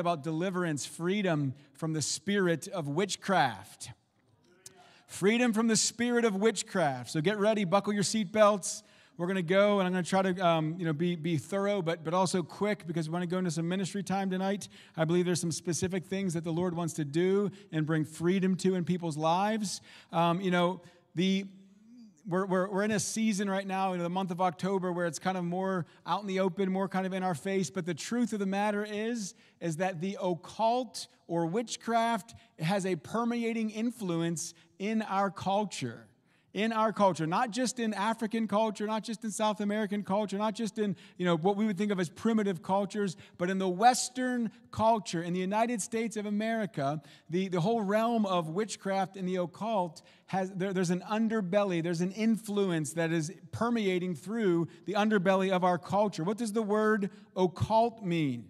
about deliverance, freedom from the spirit of witchcraft. Freedom from the spirit of witchcraft. So get ready, buckle your seatbelts. We're going to go, and I'm going to try to, um, you know, be, be thorough, but, but also quick because we want to go into some ministry time tonight. I believe there's some specific things that the Lord wants to do and bring freedom to in people's lives. Um, you know, the we're, we're, we're in a season right now in the month of October where it's kind of more out in the open, more kind of in our face. But the truth of the matter is, is that the occult or witchcraft has a permeating influence in our culture in our culture, not just in African culture, not just in South American culture, not just in you know what we would think of as primitive cultures, but in the Western culture, in the United States of America, the, the whole realm of witchcraft and the occult has there, there's an underbelly, there's an influence that is permeating through the underbelly of our culture. What does the word occult mean?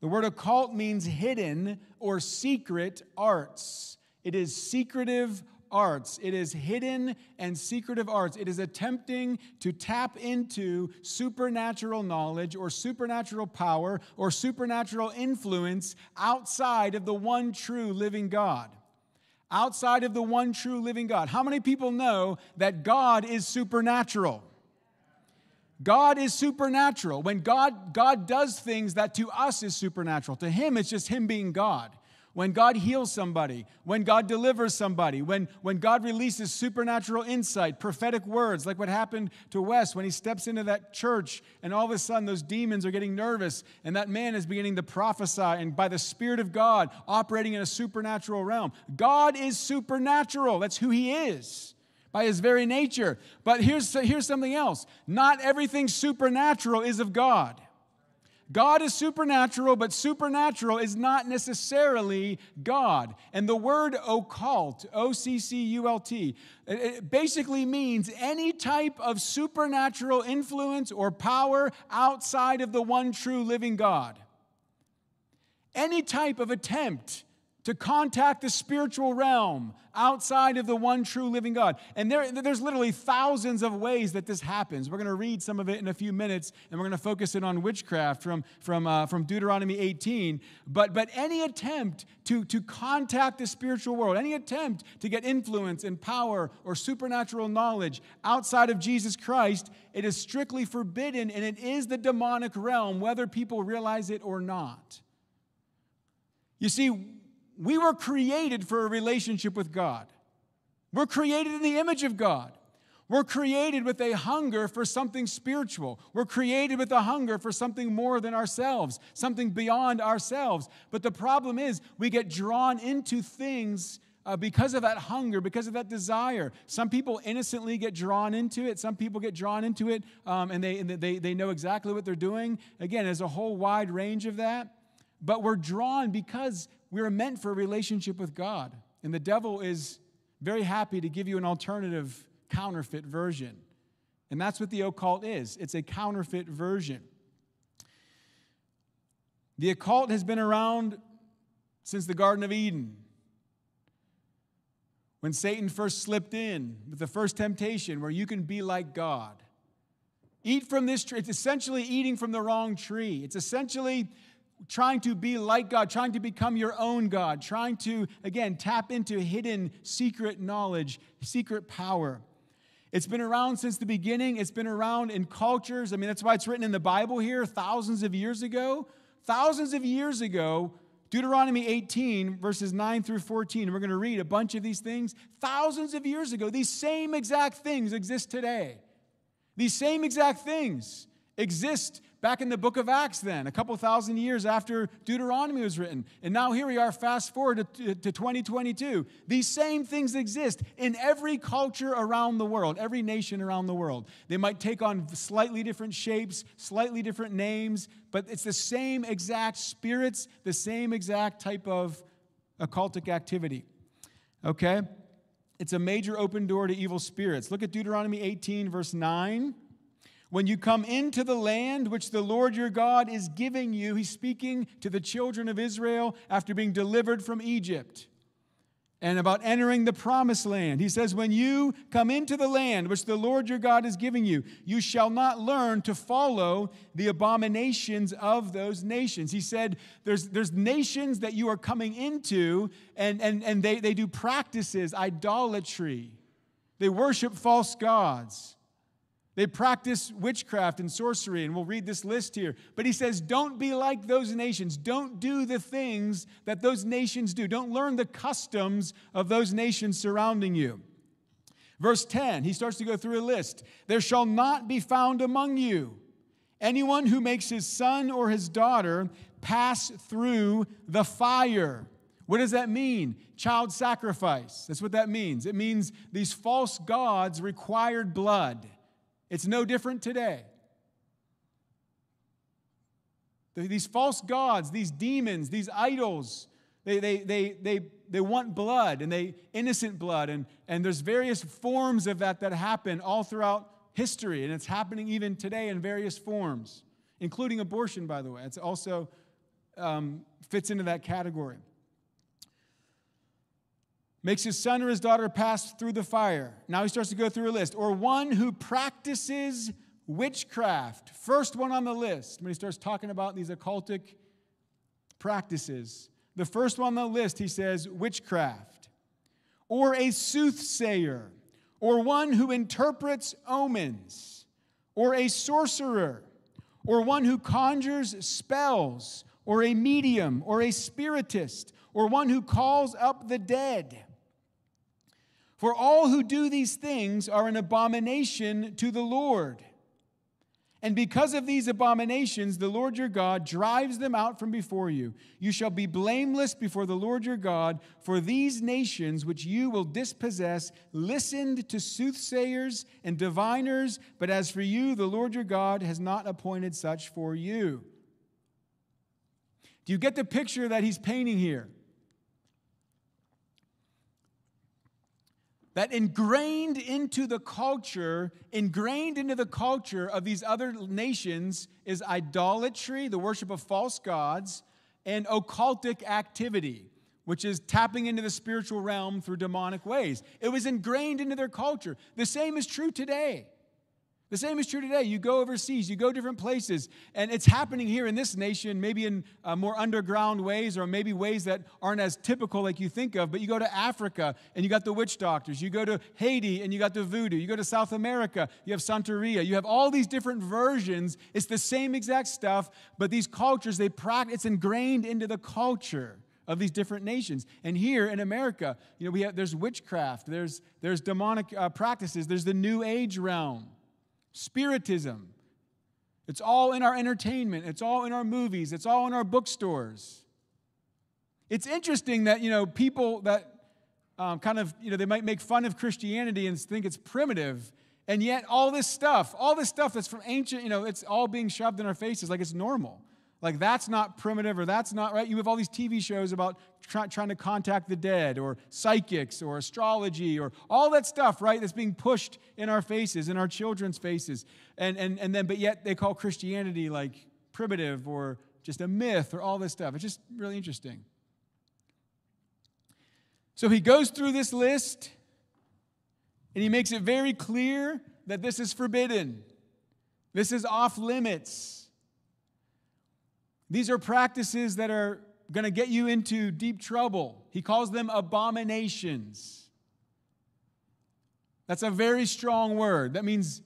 The word occult means hidden or secret arts. It is secretive arts. It is hidden and secretive arts. It is attempting to tap into supernatural knowledge or supernatural power or supernatural influence outside of the one true living God. Outside of the one true living God. How many people know that God is supernatural? God is supernatural. When God, God does things that to us is supernatural, to Him it's just Him being God when God heals somebody, when God delivers somebody, when, when God releases supernatural insight, prophetic words, like what happened to Wes when he steps into that church and all of a sudden those demons are getting nervous and that man is beginning to prophesy and by the Spirit of God operating in a supernatural realm. God is supernatural, that's who he is by his very nature. But here's, here's something else not everything supernatural is of God. God is supernatural, but supernatural is not necessarily God. And the word occult, O C C U L T, basically means any type of supernatural influence or power outside of the one true living God. Any type of attempt to contact the spiritual realm outside of the one true living God. And there, there's literally thousands of ways that this happens. We're going to read some of it in a few minutes, and we're going to focus it on witchcraft from, from, uh, from Deuteronomy 18. But, but any attempt to, to contact the spiritual world, any attempt to get influence and power or supernatural knowledge outside of Jesus Christ, it is strictly forbidden, and it is the demonic realm, whether people realize it or not. You see, we were created for a relationship with God. We're created in the image of God. We're created with a hunger for something spiritual. We're created with a hunger for something more than ourselves, something beyond ourselves. But the problem is, we get drawn into things uh, because of that hunger, because of that desire. Some people innocently get drawn into it. Some people get drawn into it um, and, they, they, they know exactly what they're doing. Again, there's a whole wide range of that. But we're drawn because we are meant for a relationship with God. And the devil is very happy to give you an alternative counterfeit version. And that's what the occult is it's a counterfeit version. The occult has been around since the Garden of Eden. When Satan first slipped in with the first temptation, where you can be like God. Eat from this tree. It's essentially eating from the wrong tree. It's essentially trying to be like God, trying to become your own God, trying to, again, tap into hidden secret knowledge, secret power. It's been around since the beginning. It's been around in cultures. I mean, that's why it's written in the Bible here thousands of years ago. Thousands of years ago, Deuteronomy 18, verses 9 through 14. We're going to read a bunch of these things. Thousands of years ago, these same exact things exist today. These same exact things exist back in the book of Acts, then, a couple thousand years after Deuteronomy was written. And now here we are, fast forward to, to 2022. These same things exist in every culture around the world, every nation around the world. They might take on slightly different shapes, slightly different names, but it's the same exact spirits, the same exact type of occultic activity. Okay? It's a major open door to evil spirits. Look at Deuteronomy 18, verse 9. When you come into the land which the Lord your God is giving you, he's speaking to the children of Israel after being delivered from Egypt. and about entering the promised land. He says, When you come into the land which the Lord your God is giving you, you shall not learn to follow the abominations of those nations. He said, There's, there's nations that you are coming into, and, and, and they, they do practices, idolatry. They worship false gods. They practice witchcraft and sorcery, and we'll read this list here. But he says, Don't be like those nations. Don't do the things that those nations do. Don't learn the customs of those nations surrounding you. Verse 10, he starts to go through a list. There shall not be found among you anyone who makes his son or his daughter pass through the fire. What does that mean? Child sacrifice. That's what that means. It means these false gods required blood. It's no different today. These false gods, these demons, these idols, they, they, they, they, they want blood and they innocent blood. And, and there's various forms of that that happen all throughout history. And it's happening even today in various forms, including abortion, by the way. It also um, fits into that category makes his son or his daughter pass through the fire. Now he starts to go through a list. Or one who practices witchcraft. First one on the list when he starts talking about these occultic practices. The first one on the list, he says, witchcraft. Or a soothsayer. Or one who interprets omens. Or a sorcerer. Or one who conjures spells. Or a medium. Or a spiritist. Or one who calls up the dead for all who do these things are an abomination to the Lord. And because of these abominations, the Lord your God drives them out from before you. You shall be blameless before the Lord your God, for these nations which you will dispossess listened to soothsayers and diviners, but as for you, the Lord your God has not appointed such for you. Do you get the picture that he's painting here? That ingrained into the culture, ingrained into the culture of these other nations is idolatry, the worship of false gods, and occultic activity, which is tapping into the spiritual realm through demonic ways. It was ingrained into their culture. The same is true today. The same is true today. You go overseas, you go different places, and it's happening here in this nation, maybe in uh, more underground ways or maybe ways that aren't as typical like you think of. But you go to Africa and you got the witch doctors. You go to Haiti and you got the voodoo. You go to South America, you have Santeria. You have all these different versions. It's the same exact stuff, but these cultures, they practice, it's ingrained into the culture of these different nations. And here in America, you know, we have, there's witchcraft, there's, there's demonic uh, practices, there's the New Age realm. Spiritism. It's all in our entertainment, it's all in our movies, it's all in our bookstores. It's interesting that, you know, people that um, kind of, you know, they might make fun of Christianity and think it's primitive. And yet, all this stuff, all this stuff that's from ancient, you know, it's all being shoved in our faces like it's normal. Like, that's not primitive or that's not right. You have all these TV shows about try, trying to contact the dead or psychics or astrology or all that stuff, right? That's being pushed in our faces, in our children's faces. And, and, and then, but yet they call Christianity like primitive or just a myth or all this stuff. It's just really interesting. So he goes through this list and he makes it very clear that this is forbidden, this is off limits. These are practices that are going to get you into deep trouble. He calls them abominations. That's a very strong word. That means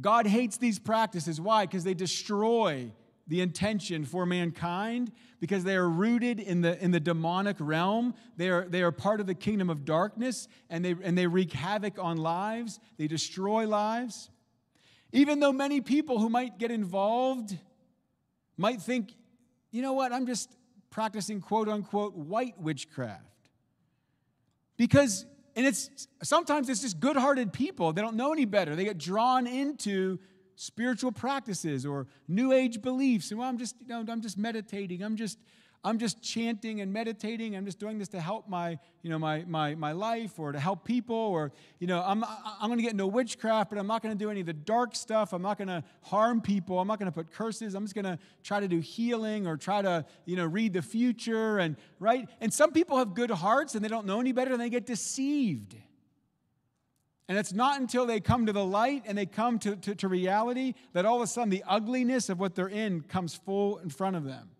God hates these practices. Why? Because they destroy the intention for mankind, because they are rooted in the, in the demonic realm. They are, they are part of the kingdom of darkness, and they, and they wreak havoc on lives. They destroy lives. Even though many people who might get involved might think, you know what, I'm just practicing quote unquote white witchcraft. Because, and it's sometimes it's just good hearted people, they don't know any better. They get drawn into spiritual practices or new age beliefs. And well, I'm just, you know, I'm just meditating. I'm just, I'm just chanting and meditating. I'm just doing this to help my, you know, my, my, my life or to help people. Or, you know, I'm, I'm going to get into witchcraft, but I'm not going to do any of the dark stuff. I'm not going to harm people. I'm not going to put curses. I'm just going to try to do healing or try to, you know, read the future. And, right? And some people have good hearts and they don't know any better and they get deceived. And it's not until they come to the light and they come to, to, to reality that all of a sudden the ugliness of what they're in comes full in front of them.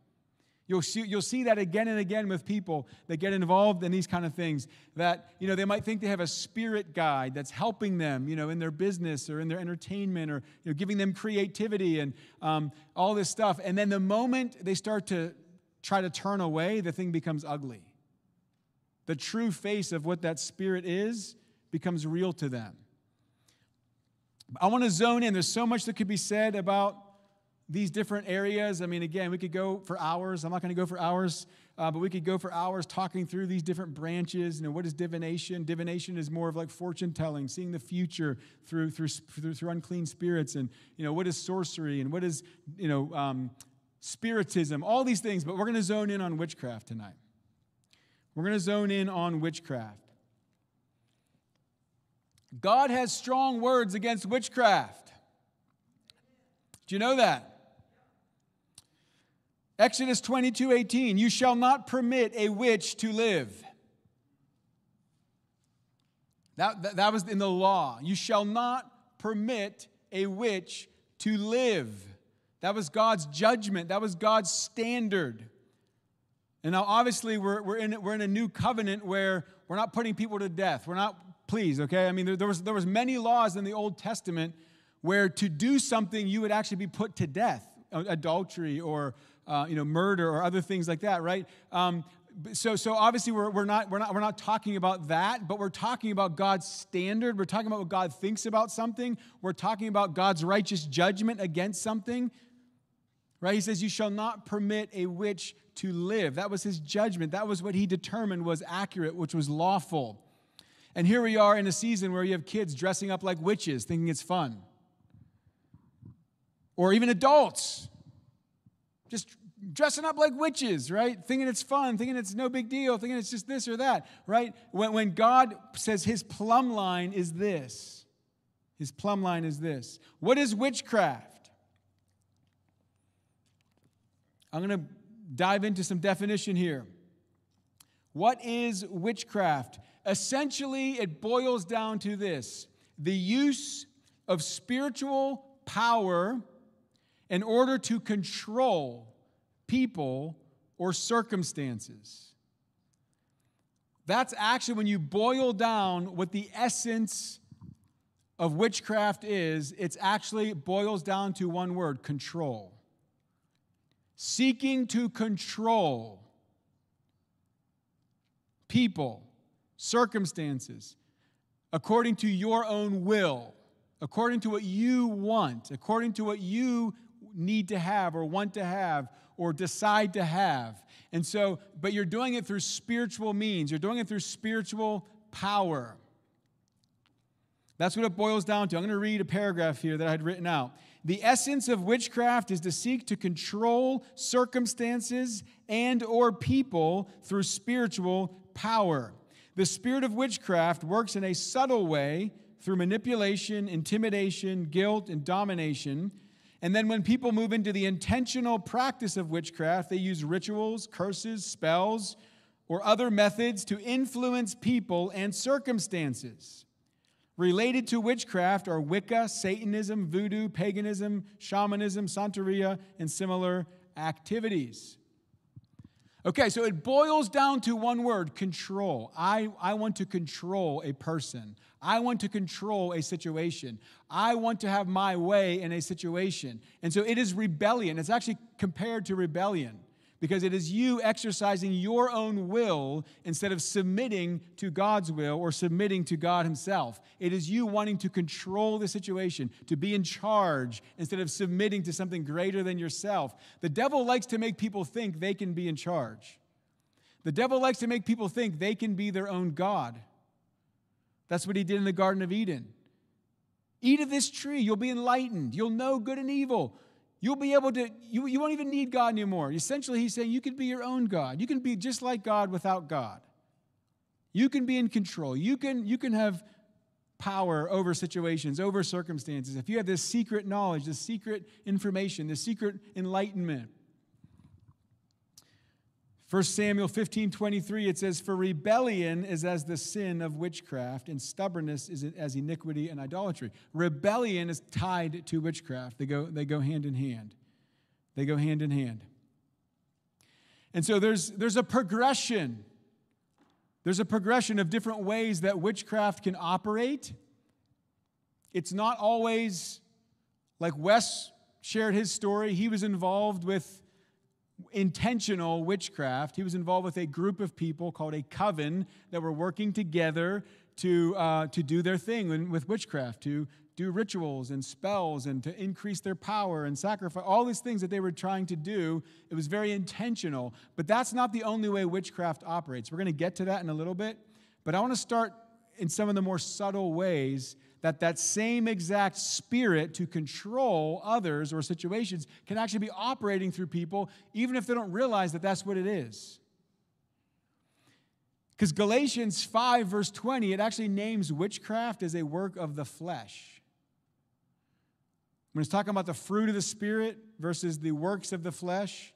You'll see, you'll see that again and again with people that get involved in these kind of things. That, you know, they might think they have a spirit guide that's helping them, you know, in their business or in their entertainment or, you know, giving them creativity and um, all this stuff. And then the moment they start to try to turn away, the thing becomes ugly. The true face of what that spirit is becomes real to them. I want to zone in. There's so much that could be said about these different areas. I mean, again, we could go for hours. I'm not going to go for hours, uh, but we could go for hours talking through these different branches. You know, what is divination? Divination is more of like fortune telling, seeing the future through through through, through unclean spirits, and you know, what is sorcery and what is you know um, spiritism? All these things. But we're going to zone in on witchcraft tonight. We're going to zone in on witchcraft. God has strong words against witchcraft. Do you know that? Exodus 22 18, you shall not permit a witch to live. That, that, that was in the law. You shall not permit a witch to live. That was God's judgment, that was God's standard. And now, obviously, we're, we're, in, we're in a new covenant where we're not putting people to death. We're not, please, okay? I mean, there, there, was, there was many laws in the Old Testament where to do something, you would actually be put to death adultery or uh, you know, murder or other things like that, right? Um, so, so obviously we're, we're, not, we're, not, we're not talking about that, but we're talking about God's standard. We're talking about what God thinks about something. We're talking about God's righteous judgment against something, right? He says, You shall not permit a witch to live. That was his judgment. That was what he determined was accurate, which was lawful. And here we are in a season where you have kids dressing up like witches, thinking it's fun. Or even adults just dressing up like witches, right? Thinking it's fun, thinking it's no big deal, thinking it's just this or that, right? When, when God says his plumb line is this, his plumb line is this. What is witchcraft? I'm going to dive into some definition here. What is witchcraft? Essentially, it boils down to this the use of spiritual power in order to control people or circumstances. That's actually when you boil down what the essence of witchcraft is, it's actually boils down to one word control. Seeking to control people, circumstances, according to your own will, according to what you want, according to what you need to have or want to have or decide to have. And so, but you're doing it through spiritual means, you're doing it through spiritual power. That's what it boils down to. I'm going to read a paragraph here that I had written out. The essence of witchcraft is to seek to control circumstances and or people through spiritual power. The spirit of witchcraft works in a subtle way through manipulation, intimidation, guilt, and domination and then when people move into the intentional practice of witchcraft, they use rituals, curses, spells, or other methods to influence people and circumstances. Related to witchcraft are Wicca, Satanism, voodoo, paganism, shamanism, Santeria, and similar activities. Okay, so it boils down to one word control. I, I want to control a person. I want to control a situation. I want to have my way in a situation. And so it is rebellion. It's actually compared to rebellion because it is you exercising your own will instead of submitting to God's will or submitting to God Himself. It is you wanting to control the situation, to be in charge instead of submitting to something greater than yourself. The devil likes to make people think they can be in charge. The devil likes to make people think they can be their own God. That's what he did in the Garden of Eden. Eat of this tree, you'll be enlightened, you'll know good and evil. You'll be able to, you, you won't even need God anymore. Essentially, he's saying you can be your own God. You can be just like God without God. You can be in control. You can, you can have power over situations, over circumstances. If you have this secret knowledge, this secret information, this secret enlightenment. 1 Samuel 15 23, it says, For rebellion is as the sin of witchcraft, and stubbornness is as iniquity and idolatry. Rebellion is tied to witchcraft, they go, they go hand in hand. They go hand in hand. And so there's, there's a progression. There's a progression of different ways that witchcraft can operate. It's not always like Wes shared his story. He was involved with intentional witchcraft. He was involved with a group of people called a coven that were working together to, uh, to do their thing with witchcraft, to do rituals and spells and to increase their power and sacrifice, all these things that they were trying to do. It was very intentional. But that's not the only way witchcraft operates. We're going to get to that in a little bit. But I want to start in some of the more subtle ways that that same exact spirit to control others or situations can actually be operating through people, even if they don't realize that that's what it is. Because Galatians 5, verse 20, it actually names witchcraft as a work of the flesh. When it's talking about the fruit of the Spirit versus the works of the flesh,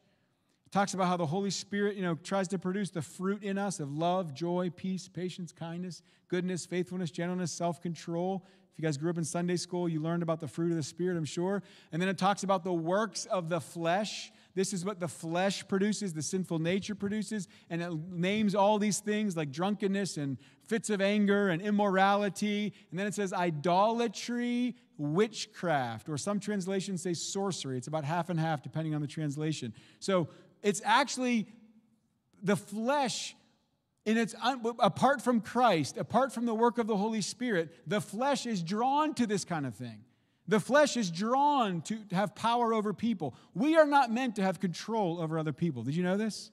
it talks about how the Holy Spirit, you know, tries to produce the fruit in us of love, joy, peace, patience, kindness, goodness, faithfulness, gentleness, self control. If you guys grew up in Sunday school, you learned about the fruit of the Spirit, I'm sure. And then it talks about the works of the flesh. This is what the flesh produces, the sinful nature produces. And it names all these things like drunkenness and fits of anger and immorality. And then it says idolatry, witchcraft, or some translations say sorcery. It's about half and half, depending on the translation. So it's actually the flesh in its apart from Christ, apart from the work of the Holy Spirit, the flesh is drawn to this kind of thing. The flesh is drawn to have power over people. We are not meant to have control over other people. Did you know this?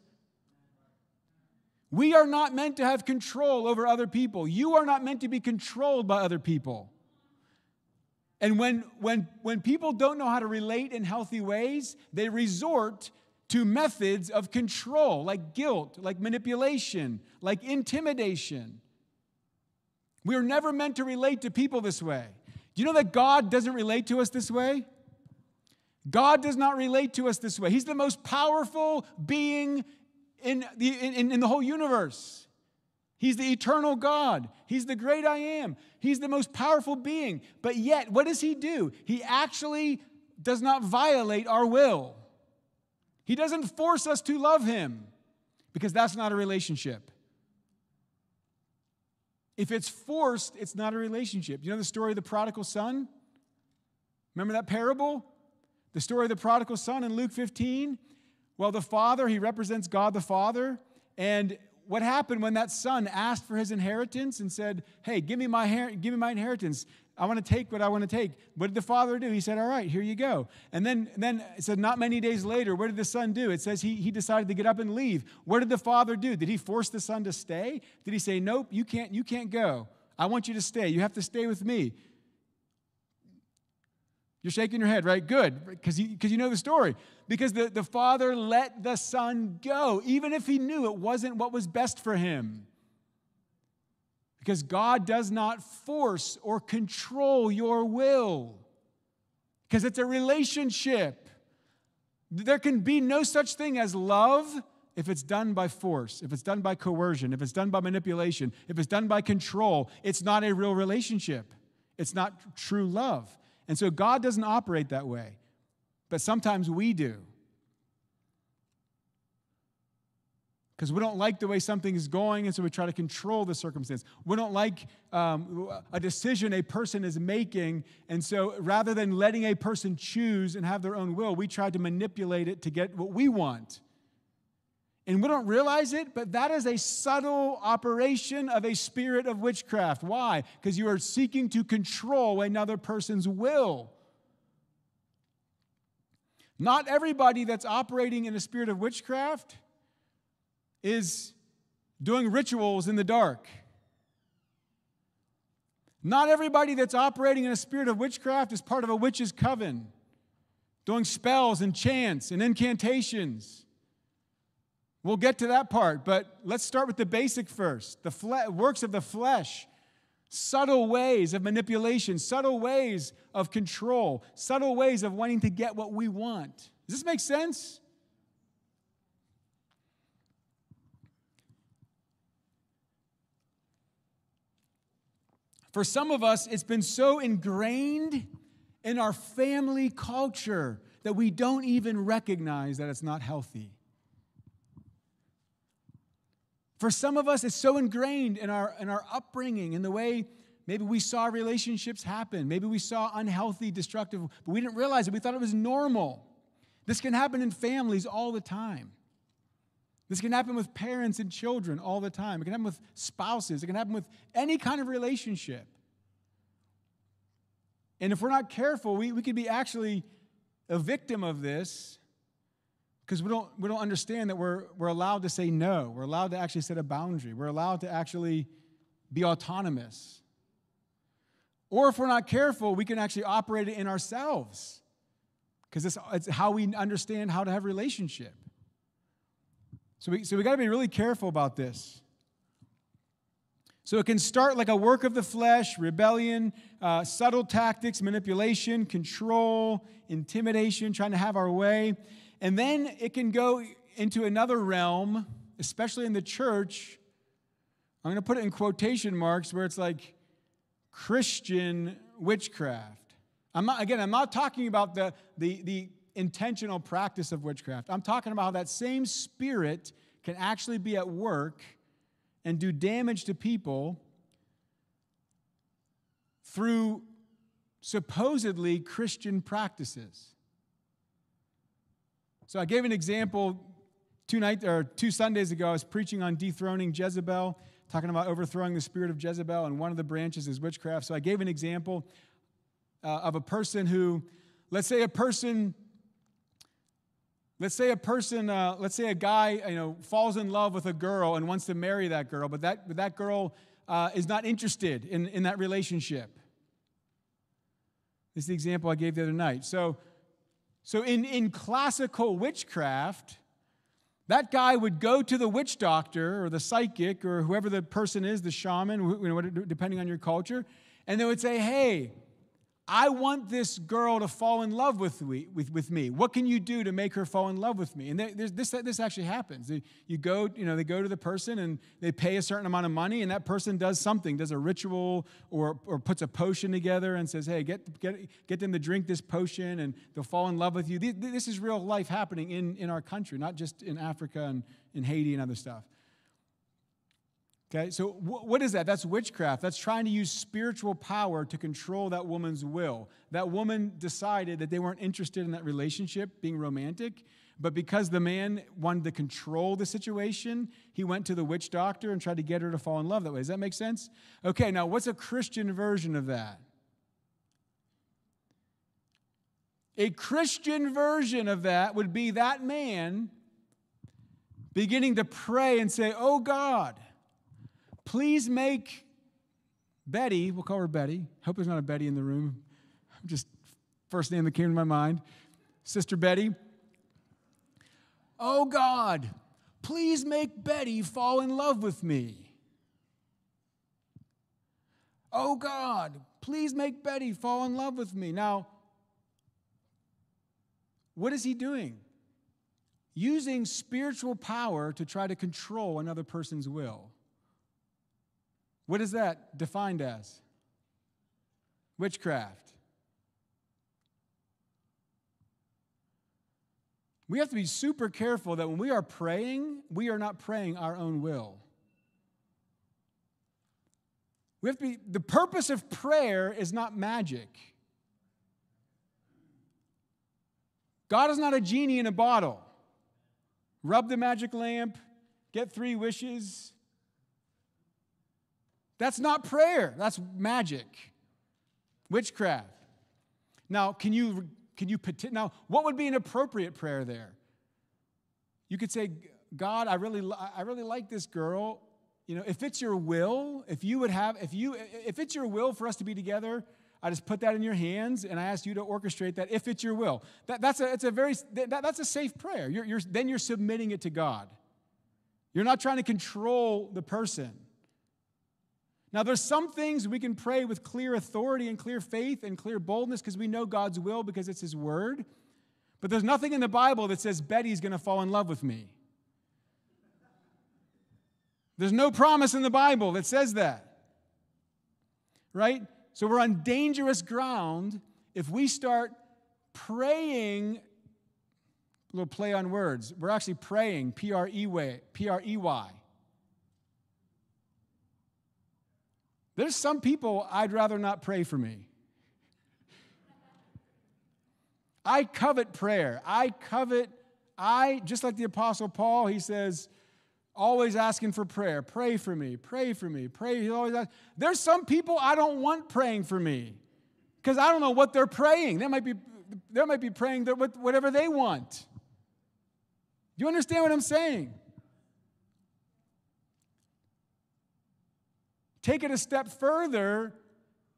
We are not meant to have control over other people. You are not meant to be controlled by other people. And when, when, when people don't know how to relate in healthy ways, they resort to methods of control, like guilt, like manipulation, like intimidation. We are never meant to relate to people this way. Do you know that God doesn't relate to us this way? God does not relate to us this way. He's the most powerful being in the, in, in the whole universe. He's the eternal God. He's the great I am. He's the most powerful being. But yet, what does He do? He actually does not violate our will. He doesn't force us to love him because that's not a relationship. If it's forced, it's not a relationship. You know the story of the prodigal son? Remember that parable? The story of the prodigal son in Luke 15? Well, the father, he represents God the Father. And what happened when that son asked for his inheritance and said, Hey, give me my, give me my inheritance? I want to take what I want to take. What did the father do? He said, All right, here you go. And then, then it said, Not many days later, what did the son do? It says he, he decided to get up and leave. What did the father do? Did he force the son to stay? Did he say, Nope, you can't, you can't go. I want you to stay. You have to stay with me. You're shaking your head, right? Good, because you, because you know the story. Because the, the father let the son go, even if he knew it wasn't what was best for him. Because God does not force or control your will, because it's a relationship. There can be no such thing as love if it's done by force, if it's done by coercion, if it's done by manipulation, if it's done by control. It's not a real relationship. It's not true love. And so God doesn't operate that way, but sometimes we do. Because we don't like the way something is going, and so we try to control the circumstance. We don't like um, a decision a person is making, and so rather than letting a person choose and have their own will, we try to manipulate it to get what we want. And we don't realize it, but that is a subtle operation of a spirit of witchcraft. Why? Because you are seeking to control another person's will. Not everybody that's operating in a spirit of witchcraft is doing rituals in the dark. Not everybody that's operating in a spirit of witchcraft is part of a witch's coven. doing spells and chants and incantations. We'll get to that part, but let's start with the basic first the fle- works of the flesh, subtle ways of manipulation, subtle ways of control, subtle ways of wanting to get what we want. Does this make sense? For some of us, it's been so ingrained in our family culture that we don't even recognize that it's not healthy. For some of us, it's so ingrained in our, in our upbringing, in the way maybe we saw relationships happen. Maybe we saw unhealthy, destructive, but we didn't realize it. We thought it was normal. This can happen in families all the time. This can happen with parents and children all the time. It can happen with spouses. It can happen with any kind of relationship. And if we're not careful, we, we could be actually a victim of this because we don't, we don't understand that we're, we're allowed to say no. We're allowed to actually set a boundary. We're allowed to actually be autonomous. Or if we're not careful, we can actually operate it in ourselves because it's, it's how we understand how to have relationship. So we, so we got to be really careful about this. So it can start like a work of the flesh, rebellion, uh, subtle tactics, manipulation, control, intimidation, trying to have our way. And then it can go into another realm, especially in the church. I'm going to put it in quotation marks where it's like Christian witchcraft. I'm not, again, I'm not talking about the, the, the intentional practice of witchcraft. I'm talking about how that same spirit can actually be at work and do damage to people through supposedly Christian practices. So I gave an example two night or two Sundays ago. I was preaching on dethroning Jezebel, talking about overthrowing the spirit of Jezebel, and one of the branches is witchcraft. So I gave an example uh, of a person who, let's say, a person Let's say a person, uh, let's say a guy, you know, falls in love with a girl and wants to marry that girl, but that, but that girl uh, is not interested in, in that relationship. This is the example I gave the other night. So, so in, in classical witchcraft, that guy would go to the witch doctor or the psychic or whoever the person is, the shaman, you know, depending on your culture, and they would say, hey, I want this girl to fall in love with me. With, with me. What can you do to make her fall in love with me? And this, this actually happens. You go, you know, they go to the person and they pay a certain amount of money, and that person does something, does a ritual or, or puts a potion together and says, hey, get, get, get them to drink this potion and they'll fall in love with you. This is real life happening in, in our country, not just in Africa and in Haiti and other stuff. Okay, so what is that? That's witchcraft. That's trying to use spiritual power to control that woman's will. That woman decided that they weren't interested in that relationship, being romantic, but because the man wanted to control the situation, he went to the witch doctor and tried to get her to fall in love that way. Does that make sense? Okay, now what's a Christian version of that? A Christian version of that would be that man beginning to pray and say, Oh God, Please make Betty, we'll call her Betty. Hope there's not a Betty in the room. Just first name that came to my mind. Sister Betty. Oh God, please make Betty fall in love with me. Oh God, please make Betty fall in love with me. Now, what is he doing? Using spiritual power to try to control another person's will. What is that defined as? Witchcraft. We have to be super careful that when we are praying, we are not praying our own will. We have to be, the purpose of prayer is not magic. God is not a genie in a bottle. Rub the magic lamp, get three wishes, that's not prayer, that's magic, witchcraft. Now, can you, can you, now, what would be an appropriate prayer there? You could say, God, I really, I really like this girl. You know, if it's your will, if you would have, if you, if it's your will for us to be together, I just put that in your hands and I ask you to orchestrate that if it's your will. That, that's, a, it's a very, that, that's a safe prayer. You're, you're, then you're submitting it to God. You're not trying to control the person. Now, there's some things we can pray with clear authority and clear faith and clear boldness because we know God's will because it's His word. But there's nothing in the Bible that says Betty's going to fall in love with me. There's no promise in the Bible that says that. Right? So we're on dangerous ground if we start praying, a little play on words. We're actually praying, P R E Y, P R E Y. There's some people I'd rather not pray for me. I covet prayer. I covet, I, just like the Apostle Paul, he says, always asking for prayer. Pray for me, pray for me, pray. He always. There's some people I don't want praying for me because I don't know what they're praying. They might be, they might be praying whatever they want. Do you understand what I'm saying? Take it a step further,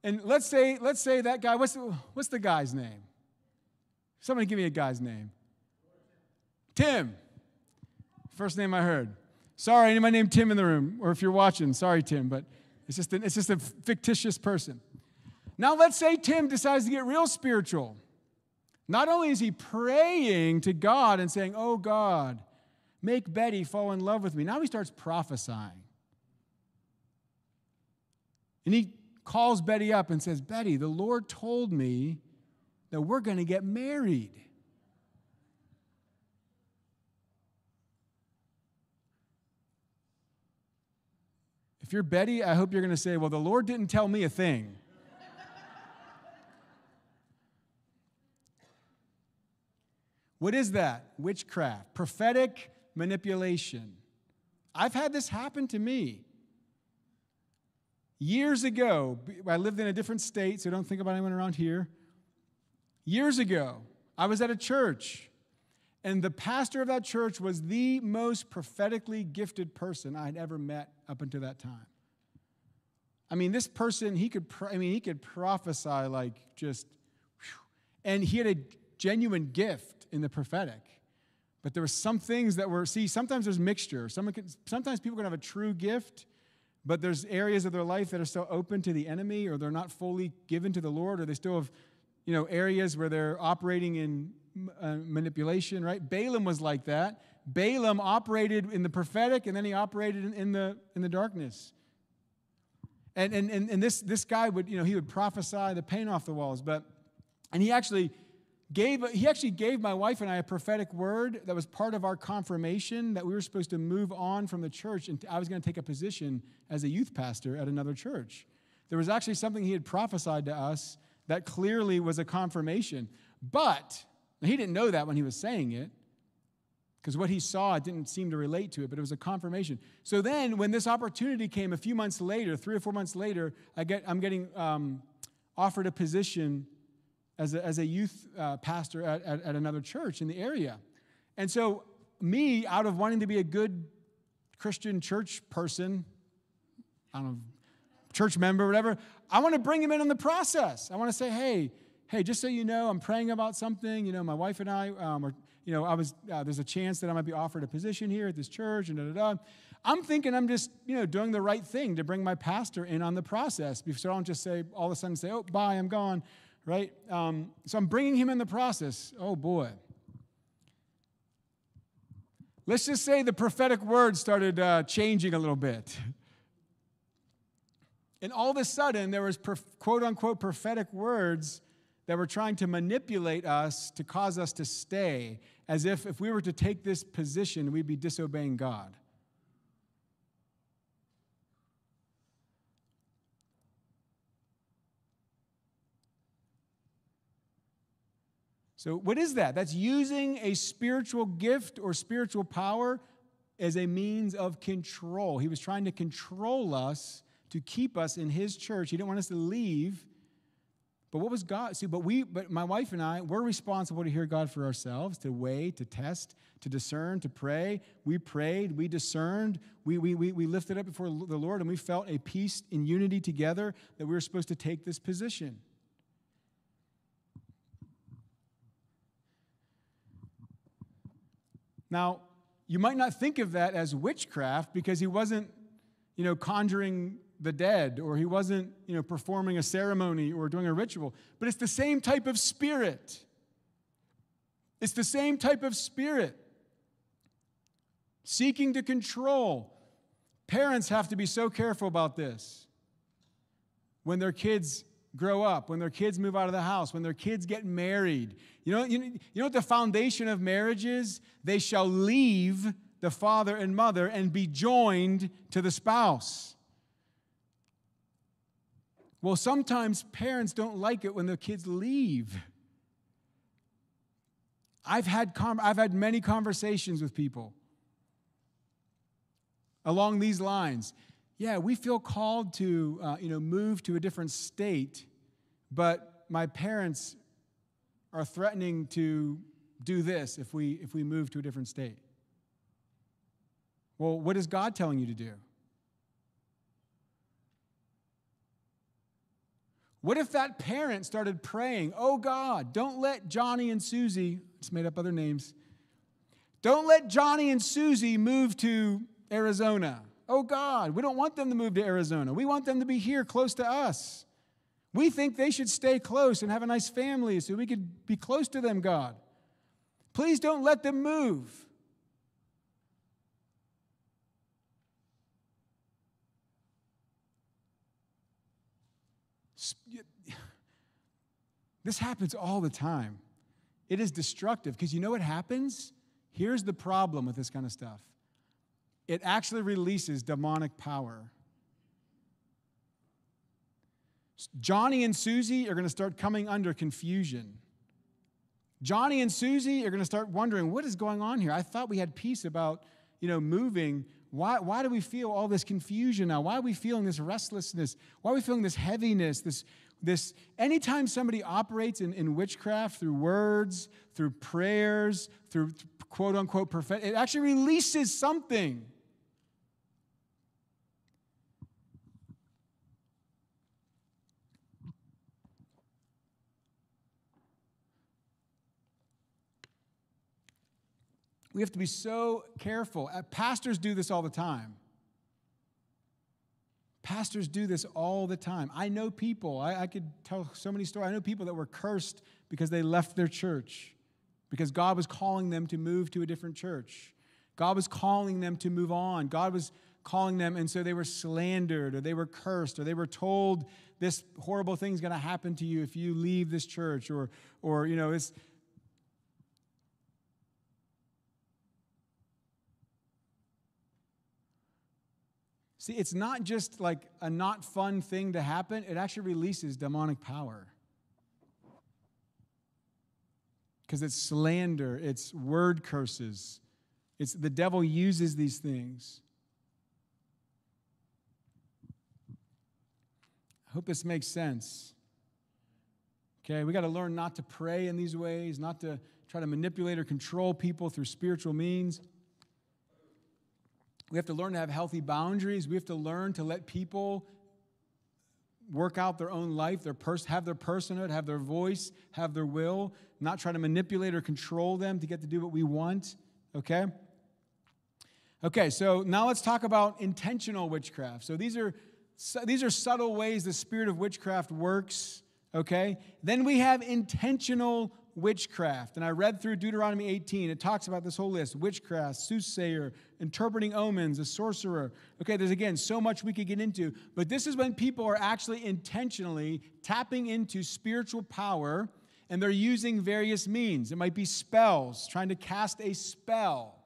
and let's say, let's say that guy, what's the, what's the guy's name? Somebody give me a guy's name. Tim. First name I heard. Sorry, anybody named Tim in the room, or if you're watching, sorry, Tim, but it's just, an, it's just a fictitious person. Now, let's say Tim decides to get real spiritual. Not only is he praying to God and saying, Oh God, make Betty fall in love with me, now he starts prophesying. And he calls Betty up and says, Betty, the Lord told me that we're going to get married. If you're Betty, I hope you're going to say, Well, the Lord didn't tell me a thing. what is that? Witchcraft, prophetic manipulation. I've had this happen to me. Years ago, I lived in a different state, so don't think about anyone around here. Years ago, I was at a church, and the pastor of that church was the most prophetically gifted person I had ever met up until that time. I mean, this person, he could, I mean, he could prophesy like just, and he had a genuine gift in the prophetic. But there were some things that were, see, sometimes there's mixture. sometimes people can have a true gift, but there's areas of their life that are still open to the enemy, or they're not fully given to the Lord, or they still have you know, areas where they're operating in uh, manipulation, right? Balaam was like that. Balaam operated in the prophetic and then he operated in, in, the, in the darkness. And, and, and, and this, this guy would, you know, he would prophesy the paint off the walls, but, and he actually gave, he actually gave my wife and I a prophetic word that was part of our confirmation that we were supposed to move on from the church and I was going to take a position as a youth pastor at another church. There was actually something he had prophesied to us that clearly was a confirmation. But he didn't know that when he was saying it, because what he saw didn't seem to relate to it, but it was a confirmation. So then, when this opportunity came a few months later, three or four months later, I get, I'm getting um, offered a position as a, as a youth uh, pastor at, at, at another church in the area. And so, me, out of wanting to be a good Christian church person, I don't know, church member, whatever, I want to bring him in on the process. I want to say, hey, hey, just so you know, I'm praying about something. You know, my wife and I, um, are, you know, I was, uh, there's a chance that I might be offered a position here at this church, and da da da. I'm thinking I'm just, you know, doing the right thing to bring my pastor in on the process. So I don't just say, all of a sudden say, oh, bye, I'm gone, right? Um, so I'm bringing him in the process. Oh, boy. Let's just say the prophetic word started uh, changing a little bit. And all of a sudden, there was quote unquote prophetic words that were trying to manipulate us to cause us to stay, as if if we were to take this position, we'd be disobeying God. So, what is that? That's using a spiritual gift or spiritual power as a means of control. He was trying to control us to keep us in his church. He didn't want us to leave. But what was God? See, but we, but my wife and I, we're responsible to hear God for ourselves, to weigh, to test, to discern, to pray. We prayed, we discerned, we, we, we, we lifted up before the Lord, and we felt a peace in unity together that we were supposed to take this position. Now, you might not think of that as witchcraft because he wasn't, you know, conjuring the dead or he wasn't, you know, performing a ceremony or doing a ritual, but it's the same type of spirit. It's the same type of spirit. Seeking to control. Parents have to be so careful about this. When their kids grow up, when their kids move out of the house, when their kids get married. You know, you, you know what the foundation of marriage is? They shall leave the father and mother and be joined to the spouse. Well, sometimes parents don't like it when their kids leave. I've had, com- I've had many conversations with people along these lines yeah, we feel called to, uh, you know, move to a different state, but my parents are threatening to do this if we, if we move to a different state. Well, what is God telling you to do? What if that parent started praying, Oh God, don't let Johnny and Susie, it's made up other names, don't let Johnny and Susie move to Arizona oh God, we don't want them to move to Arizona. We want them to be here close to us. We think they should stay close and have a nice family so we could be close to them, God. Please don't let them move. This happens all the time. It is destructive because you know what happens? Here's the problem with this kind of stuff it actually releases demonic power. Johnny and Susie are going to start coming under confusion. Johnny and Susie are going to start wondering, what is going on here? I thought we had peace about, you know, moving. Why, why do we feel all this confusion now? Why are we feeling this restlessness? Why are we feeling this heaviness? This, this anytime somebody operates in, in witchcraft through words, through prayers, through quote unquote it actually releases something. We have to be so careful. Uh, pastors do this all the time. Pastors do this all the time. I know people, I, I, could tell so many stories. I know people that were cursed because they left their church, because God was calling them to move to a different church. God was calling them to move on. God was calling them, and so they were slandered, or they were cursed, or they were told this horrible thing's going to happen to you if you leave this church, or, or you know, it's See, it's not just like a not fun thing to happen, it actually releases demonic power. Because it's slander, it's word curses. It's the devil uses these things. I hope this makes sense. Okay, we got to learn not to pray in these ways, not to try to manipulate or control people through spiritual means. We have to learn to have healthy boundaries. We have to learn to let people work out their own life, their pers- have their personhood, have their voice, have their will, not try to manipulate or control them to get to do what we want. Okay? Okay, so now let's talk about intentional witchcraft. So these are these are subtle ways the spirit of witchcraft works, okay? Then we have intentional witchcraft. And I read through Deuteronomy 18. It talks about this whole list witchcraft, soothsayer, interpreting omens, a sorcerer. Okay, there's again so much we could get into. But this is when people are actually intentionally tapping into spiritual power and they're using various means. It might be spells, trying to cast a spell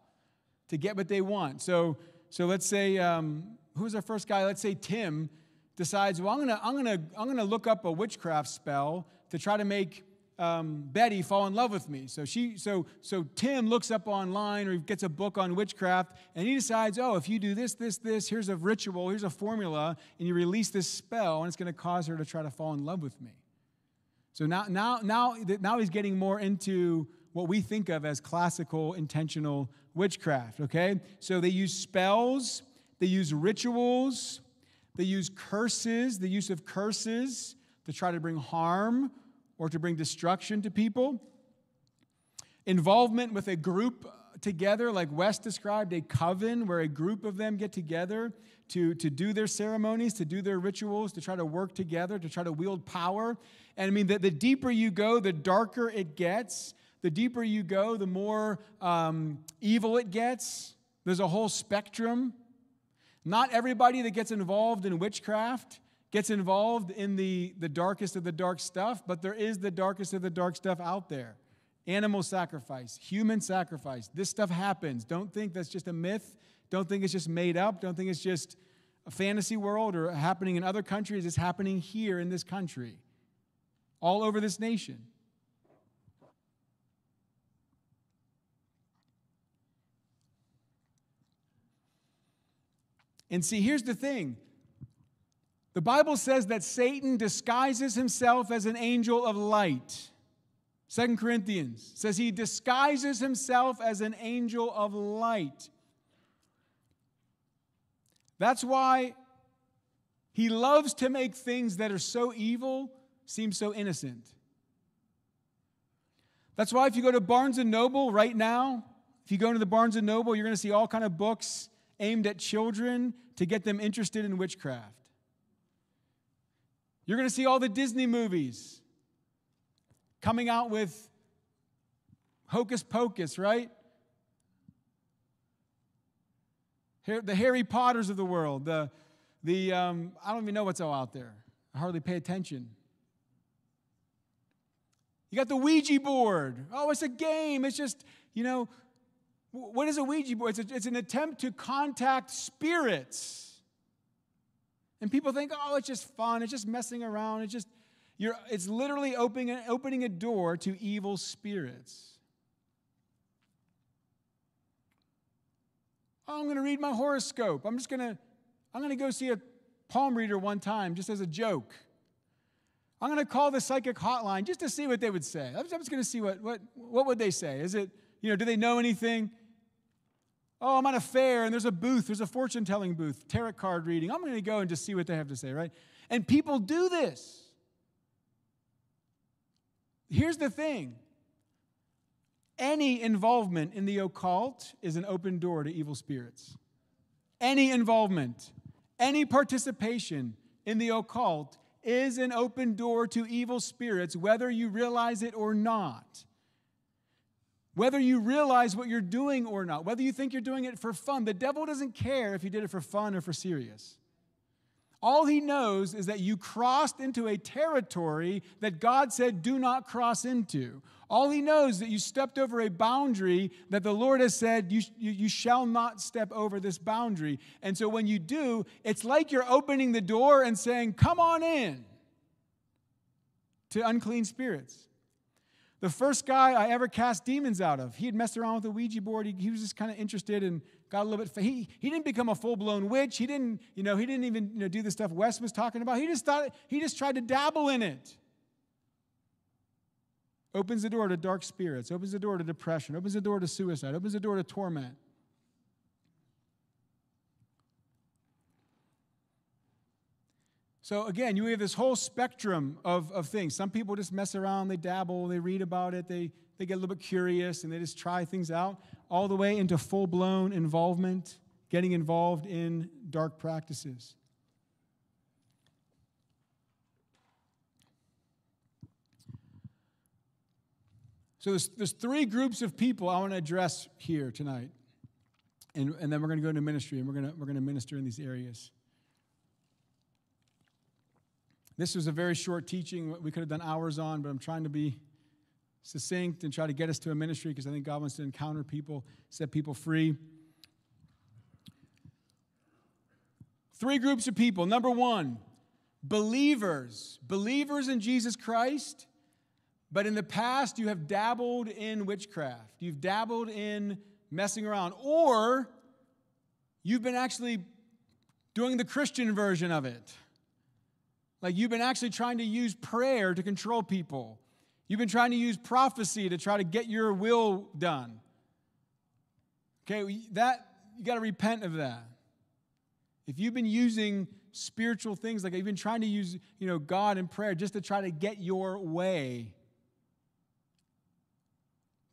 to get what they want. So, so let's say, um, who's our first guy? Let's say Tim decides, well, I'm gonna, I'm, gonna, I'm gonna look up a witchcraft spell to try to make um, Betty fall in love with me. So she, so so Tim looks up online or he gets a book on witchcraft, and he decides, oh, if you do this, this, this, here's a ritual, here's a formula, and you release this spell, and it's going to cause her to try to fall in love with me. So now, now, now, now he's getting more into what we think of as classical intentional witchcraft. Okay, so they use spells, they use rituals, they use curses, the use of curses to try to bring harm or to bring destruction to people. Involvement with a group together, like Wes described, a coven where a group of them get together to, to do their ceremonies, to do their rituals, to try to work together, to try to wield power. And I mean, the, the deeper you go, the darker it gets. The deeper you go, the more um, evil it gets. There's a whole spectrum. Not everybody that gets involved in witchcraft gets involved in the, the darkest of the dark stuff, but there is the darkest of the dark stuff out there animal sacrifice, human sacrifice. This stuff happens. Don't think that's just a myth. Don't think it's just made up. Don't think it's just a fantasy world or happening in other countries. It's happening here in this country, all over this nation. And see, here's the thing the Bible says that Satan disguises himself as an angel of light. Second Corinthians says he disguises himself as an angel of light. That's why he loves to make things that are so evil seem so innocent. That's why if you go to Barnes and Noble right now, if you go into the Barnes and Noble, you're going to see all kind of books aimed at children to get them interested in witchcraft. You're going to see all the Disney movies coming out with hocus pocus, right? The Harry Potters of the world, the, the um, I don't even know what's all out there. I hardly pay attention. You got the Ouija board. Oh, it's a game. It's just, you know, what is a Ouija board? It's, a, it's an attempt to contact spirits. And people think, oh, it's just fun. It's just messing around. It's just, you're, it's literally opening, opening a door to evil spirits. Oh, I'm going to read my horoscope. I'm just going to, I'm going to go see a palm reader one time just as a joke. I'm going to call the psychic hotline just to see what they would say. I'm just going to see what, what, what would they say. Is it, you know, do they know anything? Oh, I'm at a fair and there's a booth, there's a fortune telling booth, tarot card reading. I'm going to go and just see what they have to say, right? And people do this. Here's the thing any involvement in the occult is an open door to evil spirits. Any involvement, any participation in the occult is an open door to evil spirits, whether you realize it or not. Whether you realize what you're doing or not, whether you think you're doing it for fun, the devil doesn't care if you did it for fun or for serious. All he knows is that you crossed into a territory that God said, do not cross into. All he knows is that you stepped over a boundary that the Lord has said, you, you, you, shall not step over this boundary. And so when you do, it's like you're opening the door and saying, come on in to unclean spirits. The first guy I ever cast demons out of, he had messed around with a Ouija board. He, he was just kind of interested and got a little bit. He, he didn't become a full blown witch. He didn't, you know, he didn't even you know, do the stuff Wes was talking about. He just thought, he just tried to dabble in it. Opens the door to dark spirits, opens the door to depression, opens the door to suicide, opens the door to torment. So again, you have this whole spectrum of, of things. Some people just mess around, they dabble, they read about it, they, they get a little bit curious, and they just try things out, all the way into full blown involvement, getting involved in dark practices. So there's, there's three groups of people I want to address here tonight. And, and then we're going to go into ministry and we're going to, we're going to minister in these areas. This was a very short teaching. We could have done hours on, but I'm trying to be succinct and try to get us to a ministry because I think God wants to encounter people, set people free. Three groups of people. Number one, believers, believers in Jesus Christ, but in the past you have dabbled in witchcraft, you've dabbled in messing around, or you've been actually doing the Christian version of it. Like you've been actually trying to use prayer to control people. You've been trying to use prophecy to try to get your will done. Okay, that you got to repent of that. If you've been using spiritual things like you've been trying to use, you know, God and prayer just to try to get your way.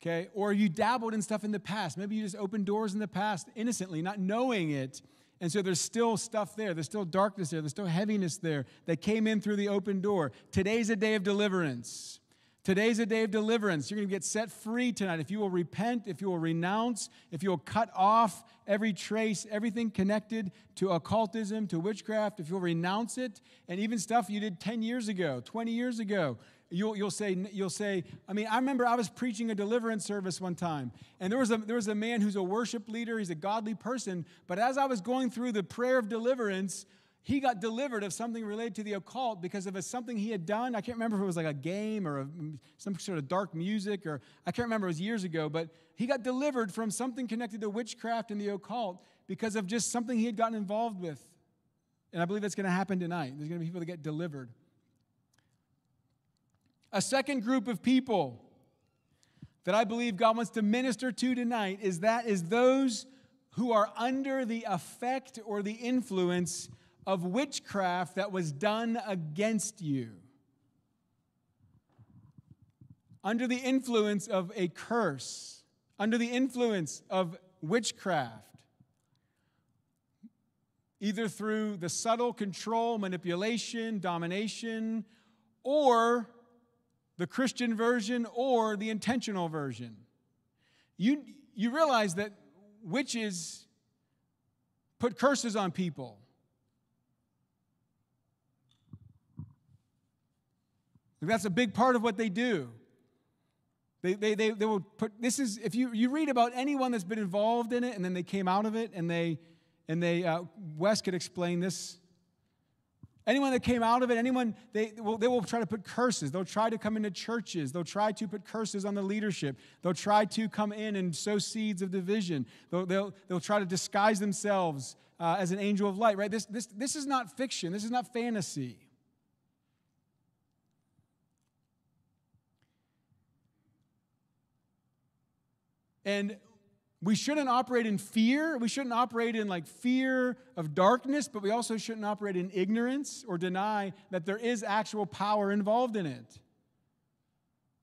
Okay? Or you dabbled in stuff in the past. Maybe you just opened doors in the past innocently, not knowing it. And so there's still stuff there. There's still darkness there. There's still heaviness there that came in through the open door. Today's a day of deliverance. Today's a day of deliverance. You're going to get set free tonight. If you will repent, if you will renounce, if you will cut off every trace, everything connected to occultism, to witchcraft, if you'll renounce it, and even stuff you did 10 years ago, 20 years ago, You'll, you'll, say, you'll say, I mean, I remember I was preaching a deliverance service one time, and there was, a, there was a man who's a worship leader, he's a godly person, but as I was going through the prayer of deliverance, he got delivered of something related to the occult because of a, something he had done. I can't remember if it was like a game or a, some sort of dark music, or I can't remember, it was years ago, but he got delivered from something connected to witchcraft and the occult because of just something he had gotten involved with. And I believe that's going to happen tonight. There's going to be people that get delivered. A second group of people that I believe God wants to minister to tonight is that is those who are under the effect or the influence of witchcraft that was done against you. Under the influence of a curse, under the influence of witchcraft, either through the subtle control, manipulation, domination, or the Christian version or the intentional version. You, you realize that witches put curses on people. That's a big part of what they do. They, they, they, they will put, this is, if you, you read about anyone that's been involved in it and then they came out of it and they, and they, uh, Wes could explain this Anyone that came out of it, anyone, they will, they will try to put curses. They'll try to come into churches. They'll try to put curses on the leadership. They'll try to come in and sow seeds of division. They'll, they'll, they'll try to disguise themselves uh, as an angel of light, right? This, this, this is not fiction, this is not fantasy. And we shouldn't operate in fear. We shouldn't operate in like fear of darkness, but we also shouldn't operate in ignorance or deny that there is actual power involved in it.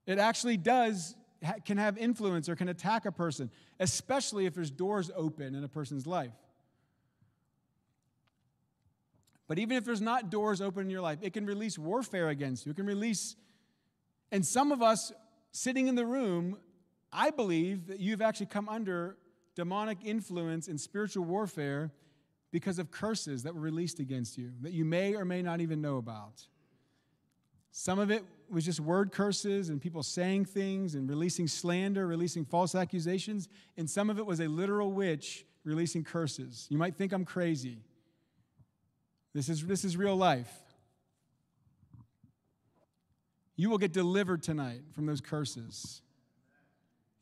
It actually does can have influence or can attack a person, especially if there's doors open in a person's life. But even if there's not doors open in your life, it can release warfare against you. It can release, and some of us sitting in the room I believe that you've actually come under demonic influence and spiritual warfare because of curses that were released against you that you may or may not even know about. Some of it was just word curses and people saying things and releasing slander, releasing false accusations, and some of it was a literal witch releasing curses. You might think I'm crazy. This is, this is real life. You will get delivered tonight from those curses.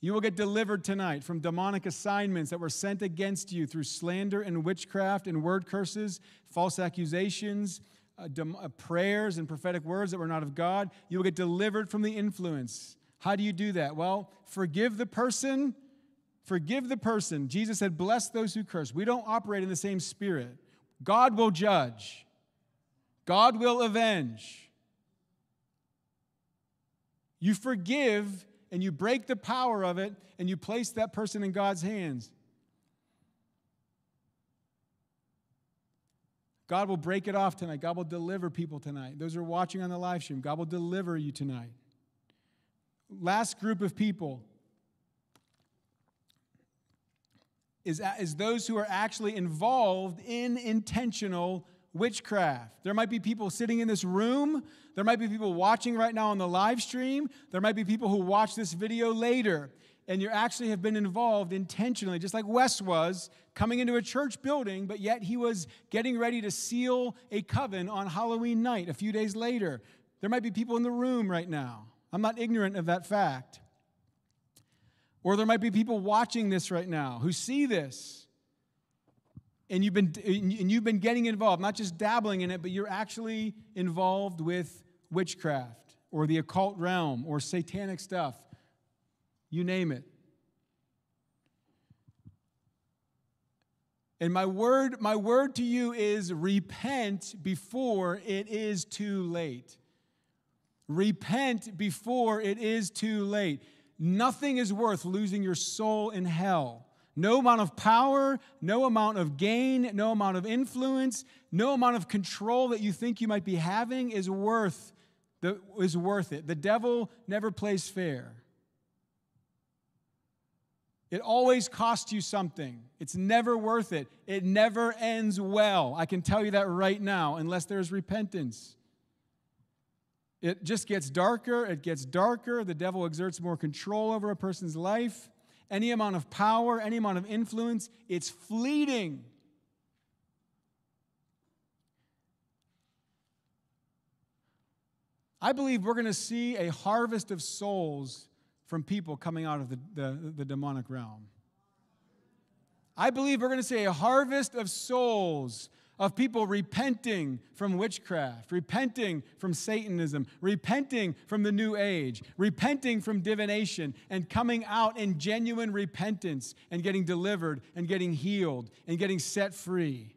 You will get delivered tonight from demonic assignments that were sent against you through slander and witchcraft and word curses, false accusations, uh, dem- uh, prayers and prophetic words that were not of God. You will get delivered from the influence. How do you do that? Well, forgive the person. Forgive the person. Jesus said, Bless those who curse. We don't operate in the same spirit. God will judge, God will avenge. You forgive and you break the power of it and you place that person in God's hands. God will break it off tonight. God will deliver people tonight. Those who are watching on the live stream, God will deliver you tonight. Last group of people is, is those who are actually involved in intentional witchcraft. There might be people sitting in this room. There might be people watching right now on the live stream. There might be people who watch this video later. And you actually have been involved intentionally, just like Wes was, coming into a church building, but yet he was getting ready to seal a coven on Halloween night a few days later. There might be people in the room right now. I'm not ignorant of that fact. Or there might be people watching this right now who see this and you've been and you've been getting involved, not just dabbling in it, but you're actually involved with witchcraft or the occult realm or satanic stuff. You name it. And my word, my word to you is repent before it is too late. Repent before it is too late. Nothing is worth losing your soul in hell. No amount of power, no amount of gain, no amount of influence, no amount of control that you think you might be having is worth, the, is worth it. The devil never plays fair. It always costs you something. It's never worth it. It never ends well. I can tell you that right now, unless there's repentance. It just gets darker, it gets darker. The devil exerts more control over a person's life. Any amount of power, any amount of influence, it's fleeting. I believe we're going to see a harvest of souls from people coming out of the, the, the demonic realm. I believe we're going to see a harvest of souls of people repenting from witchcraft, repenting from Satanism, repenting from the New Age, repenting from divination, and coming out in genuine repentance and getting delivered and getting healed and getting set free.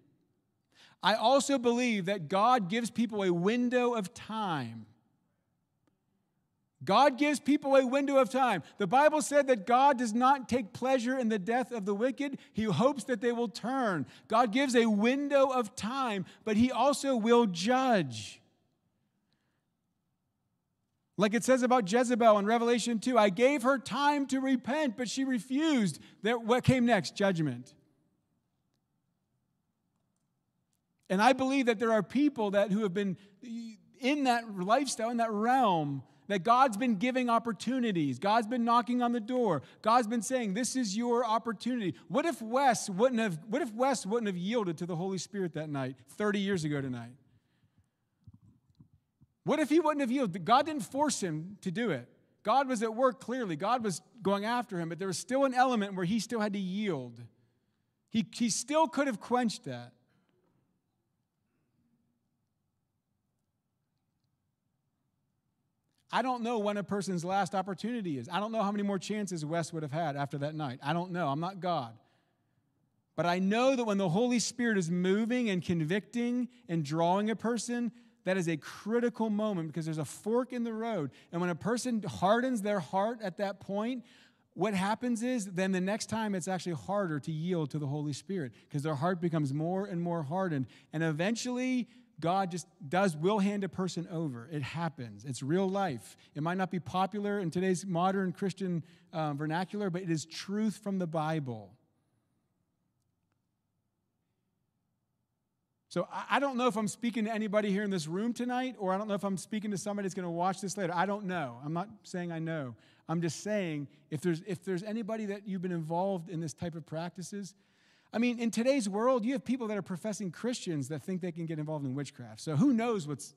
I also believe that God gives people a window of time God gives people a window of time. The Bible said that God does not take pleasure in the death of the wicked. He hopes that they will turn. God gives a window of time, but He also will judge. Like it says about Jezebel in Revelation 2 I gave her time to repent, but she refused. What came next? Judgment. And I believe that there are people that who have been in that lifestyle, in that realm, that God's been giving opportunities. God's been knocking on the door. God's been saying, "This is your opportunity." What if Wes wouldn't have what if Wes wouldn't have yielded to the Holy Spirit that night 30 years ago tonight? What if he wouldn't have yielded? God didn't force him to do it. God was at work clearly. God was going after him, but there was still an element where he still had to yield. He, he still could have quenched that. I don't know when a person's last opportunity is. I don't know how many more chances Wes would have had after that night. I don't know. I'm not God. But I know that when the Holy Spirit is moving and convicting and drawing a person, that is a critical moment because there's a fork in the road. And when a person hardens their heart at that point, what happens is then the next time it's actually harder to yield to the Holy Spirit because their heart becomes more and more hardened. And eventually, God just does, will hand a person over. It happens. It's real life. It might not be popular in today's modern Christian um, vernacular, but it is truth from the Bible. So I don't know if I'm speaking to anybody here in this room tonight, or I don't know if I'm speaking to somebody that's going to watch this later. I don't know. I'm not saying I know. I'm just saying if there's if there's anybody that you've been involved in this type of practices, I mean, in today's world, you have people that are professing Christians that think they can get involved in witchcraft. So who knows what's,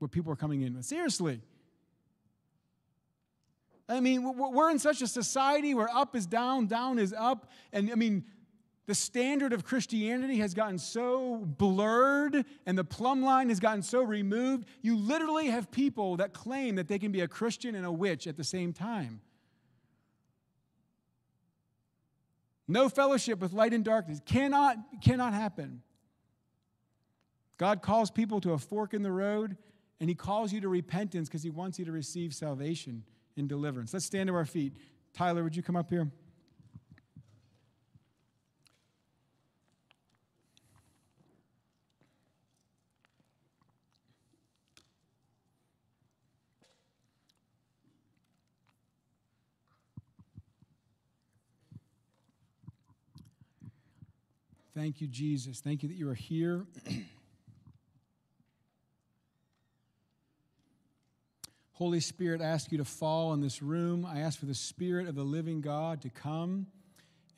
what people are coming in with? Seriously. I mean, we're in such a society where up is down, down is up. And I mean, the standard of Christianity has gotten so blurred and the plumb line has gotten so removed. You literally have people that claim that they can be a Christian and a witch at the same time. No fellowship with light and darkness. Cannot, cannot happen. God calls people to a fork in the road, and He calls you to repentance because He wants you to receive salvation and deliverance. Let's stand to our feet. Tyler, would you come up here? Thank you, Jesus. Thank you that you are here. Holy Spirit, I ask you to fall in this room. I ask for the Spirit of the living God to come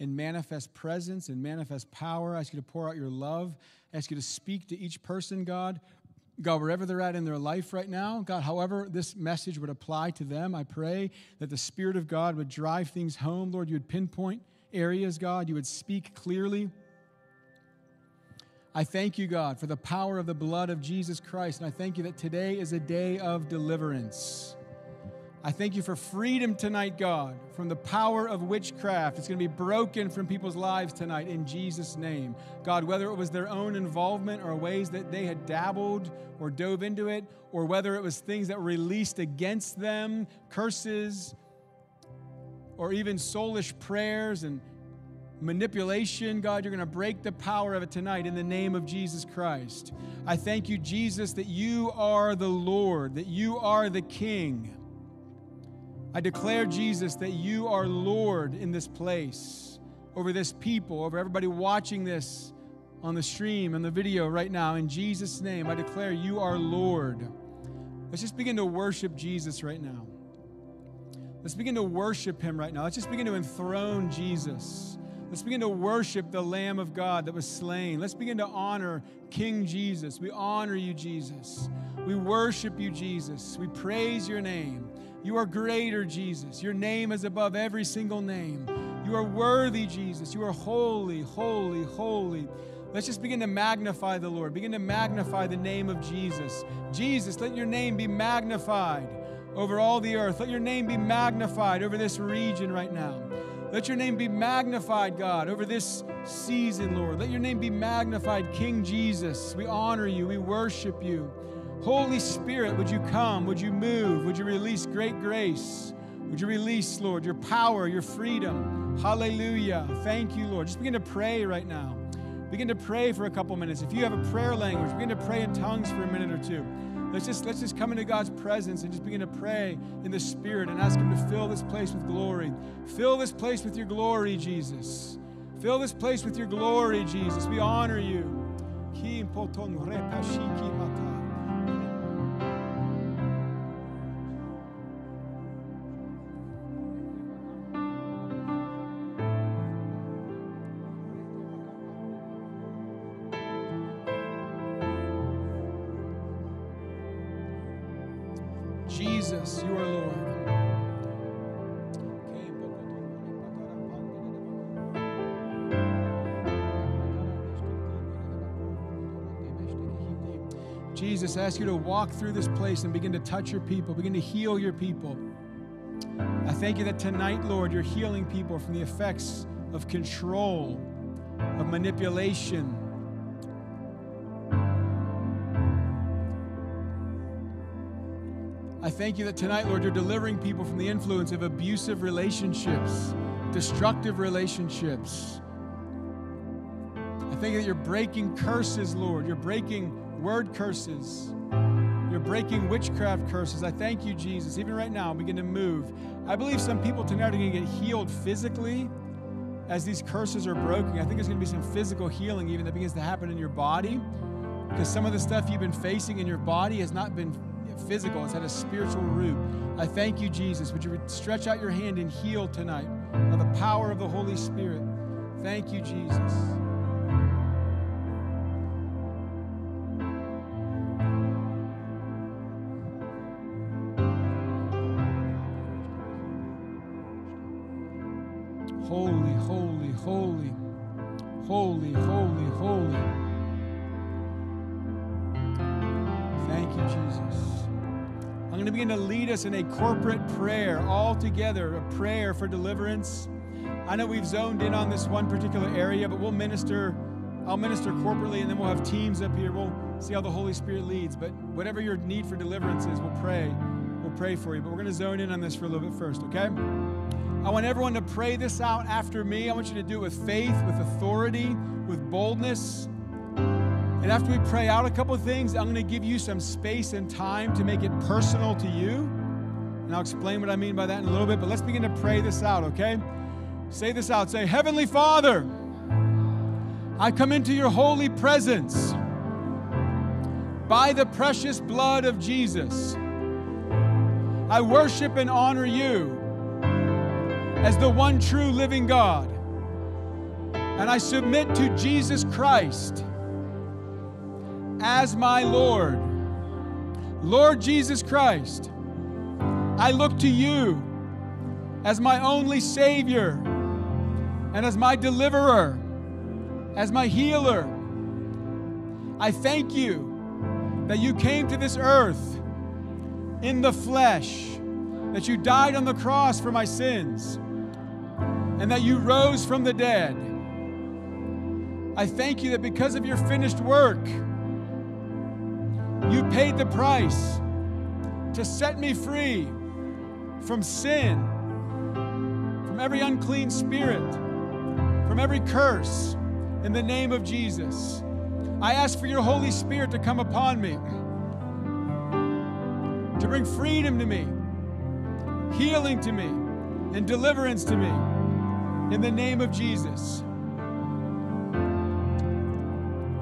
and manifest presence and manifest power. I ask you to pour out your love. I ask you to speak to each person, God. God, wherever they're at in their life right now, God, however this message would apply to them, I pray that the Spirit of God would drive things home. Lord, you would pinpoint areas, God. You would speak clearly. I thank you, God, for the power of the blood of Jesus Christ. And I thank you that today is a day of deliverance. I thank you for freedom tonight, God, from the power of witchcraft. It's going to be broken from people's lives tonight in Jesus' name. God, whether it was their own involvement or ways that they had dabbled or dove into it, or whether it was things that were released against them, curses, or even soulish prayers and manipulation, God, you're going to break the power of it tonight in the name of Jesus Christ. I thank you, Jesus, that you are the Lord, that you are the King. I declare, Jesus, that you are Lord in this place, over this people, over everybody watching this on the stream and the video right now. In Jesus' name, I declare you are Lord. Let's just begin to worship Jesus right now. Let's begin to worship him right now. Let's just begin to enthrone Jesus. Let's begin to worship the Lamb of God that was slain. Let's begin to honor King Jesus. We honor you, Jesus. We worship you, Jesus. We praise your name. You are greater, Jesus. Your name is above every single name. You are worthy, Jesus. You are holy, holy, holy. Let's just begin to magnify the Lord. Begin to magnify the name of Jesus. Jesus, let your name be magnified over all the earth. Let your name be magnified over this region right now. Let your name be magnified, God, over this season, Lord. Let your name be magnified, King Jesus. We honor you, we worship you. Holy Spirit, would you come? Would you move? Would you release great grace? Would you release, Lord, your power, your freedom? Hallelujah. Thank you, Lord. Just begin to pray right now. Begin to pray for a couple minutes. If you have a prayer language, begin to pray in tongues for a minute or two. Let's just let's just come into God's presence and just begin to pray in the Spirit and ask Him to fill this place with glory. Fill this place with your glory, Jesus. Fill this place with your glory, Jesus. We honor you. Jesus, I ask you to walk through this place and begin to touch your people, begin to heal your people. I thank you that tonight, Lord, you're healing people from the effects of control, of manipulation. I thank you that tonight, Lord, you're delivering people from the influence of abusive relationships, destructive relationships. I thank you that you're breaking curses, Lord. You're breaking word curses. You're breaking witchcraft curses. I thank you, Jesus. Even right now, begin to move. I believe some people tonight are going to get healed physically as these curses are broken. I think there's going to be some physical healing even that begins to happen in your body because some of the stuff you've been facing in your body has not been physical, it's had a spiritual root. I thank you, Jesus. Would you stretch out your hand and heal tonight by the power of the Holy Spirit? Thank you, Jesus. Holy, holy, holy, holy, holy, holy. Thank you, Jesus. I'm going to begin to lead us in a corporate prayer, all together, a prayer for deliverance. I know we've zoned in on this one particular area, but we'll minister. I'll minister corporately, and then we'll have teams up here. We'll see how the Holy Spirit leads. But whatever your need for deliverance is, we'll pray. We'll pray for you. But we're going to zone in on this for a little bit first, okay? I want everyone to pray this out after me. I want you to do it with faith, with authority, with boldness. And after we pray out a couple of things, I'm going to give you some space and time to make it personal to you. And I'll explain what I mean by that in a little bit. But let's begin to pray this out, okay? Say this out. Say, Heavenly Father, I come into your holy presence by the precious blood of Jesus. I worship and honor you as the one true living God. And I submit to Jesus Christ as my Lord. Lord Jesus Christ, I look to you as my only Savior and as my deliverer, as my healer. I thank you that you came to this earth in the flesh, that you died on the cross for my sins and that you rose from the dead. I thank you that because of your finished work, you paid the price to set me free from sin, from every unclean spirit, from every curse, in the name of Jesus. I ask for your Holy Spirit to come upon me, to bring freedom to me, healing to me, and deliverance to me, in the name of Jesus.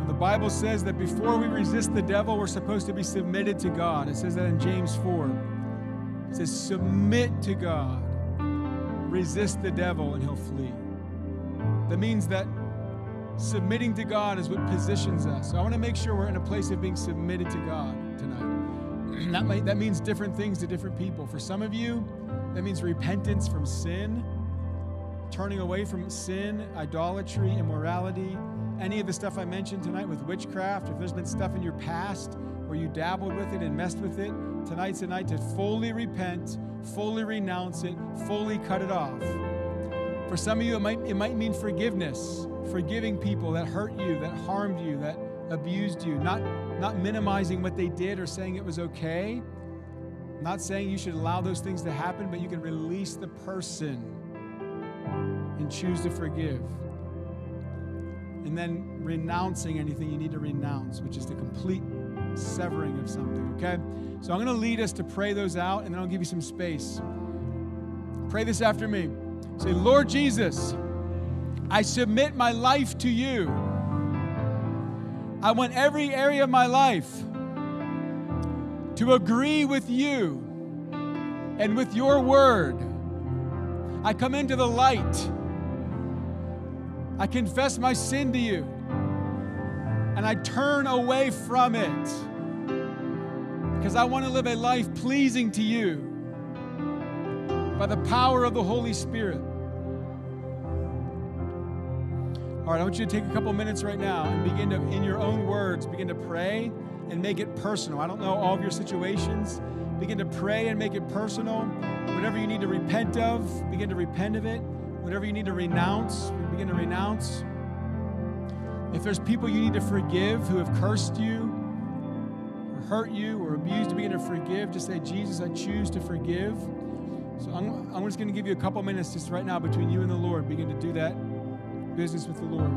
And the Bible says that before we resist the devil, we're supposed to be submitted to God. It says that in James 4. It says, Submit to God, resist the devil, and he'll flee. That means that submitting to God is what positions us. So I want to make sure we're in a place of being submitted to God tonight. that, that means different things to different people. For some of you, that means repentance from sin, turning away from sin, idolatry, immorality, any of the stuff I mentioned tonight with witchcraft. If there's been stuff in your past where you dabbled with it and messed with it, tonight's the night to fully repent, fully renounce it, fully cut it off. For some of you, it might, it might mean forgiveness, forgiving people that hurt you, that harmed you, that abused you, not, not minimizing what they did or saying it was okay. not saying you should allow those things to happen, but you can release the person and choose to forgive. And then renouncing anything you need to renounce, which is the complete severing of something, okay? So I'm going to lead us to pray those out, and then I'll give you some space. Pray this after me. Say, Lord Jesus, I submit my life to you. I want every area of my life to agree with you and with your word. I come into the light. I confess my sin to you. And I turn away from it because I want to live a life pleasing to you by the power of the Holy Spirit. All right, I want you to take a couple minutes right now and begin to, in your own words, begin to pray and make it personal. I don't know all of your situations. Begin to pray and make it personal. Whatever you need to repent of, begin to repent of it. Whatever you need to renounce, begin to renounce. If there's people you need to forgive who have cursed you, or hurt you, or abused, begin to forgive. Just say, Jesus, I choose to forgive. So I'm, I'm just going to give you a couple minutes just right now between you and the Lord. Begin to do that business with the Lord.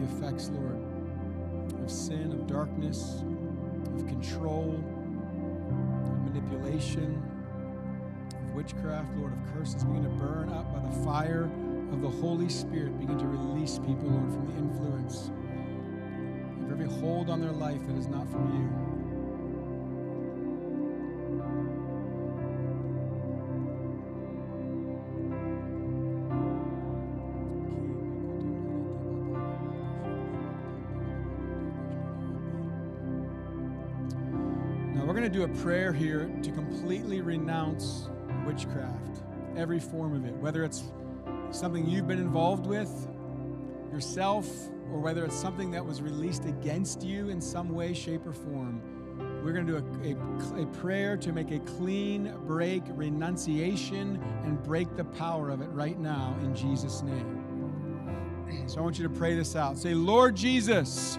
The effects, Lord, of sin, of darkness, of control, of manipulation, of witchcraft, Lord, of curses. Begin to burn up by the fire of the Holy Spirit. Begin to release people, Lord, from the influence of every hold on their life that is not from you. Prayer here to completely renounce witchcraft, every form of it, whether it's something you've been involved with yourself or whether it's something that was released against you in some way, shape, or form. We're going to do a, a, a prayer to make a clean break, renunciation, and break the power of it right now in Jesus' name. So I want you to pray this out. Say, Lord Jesus,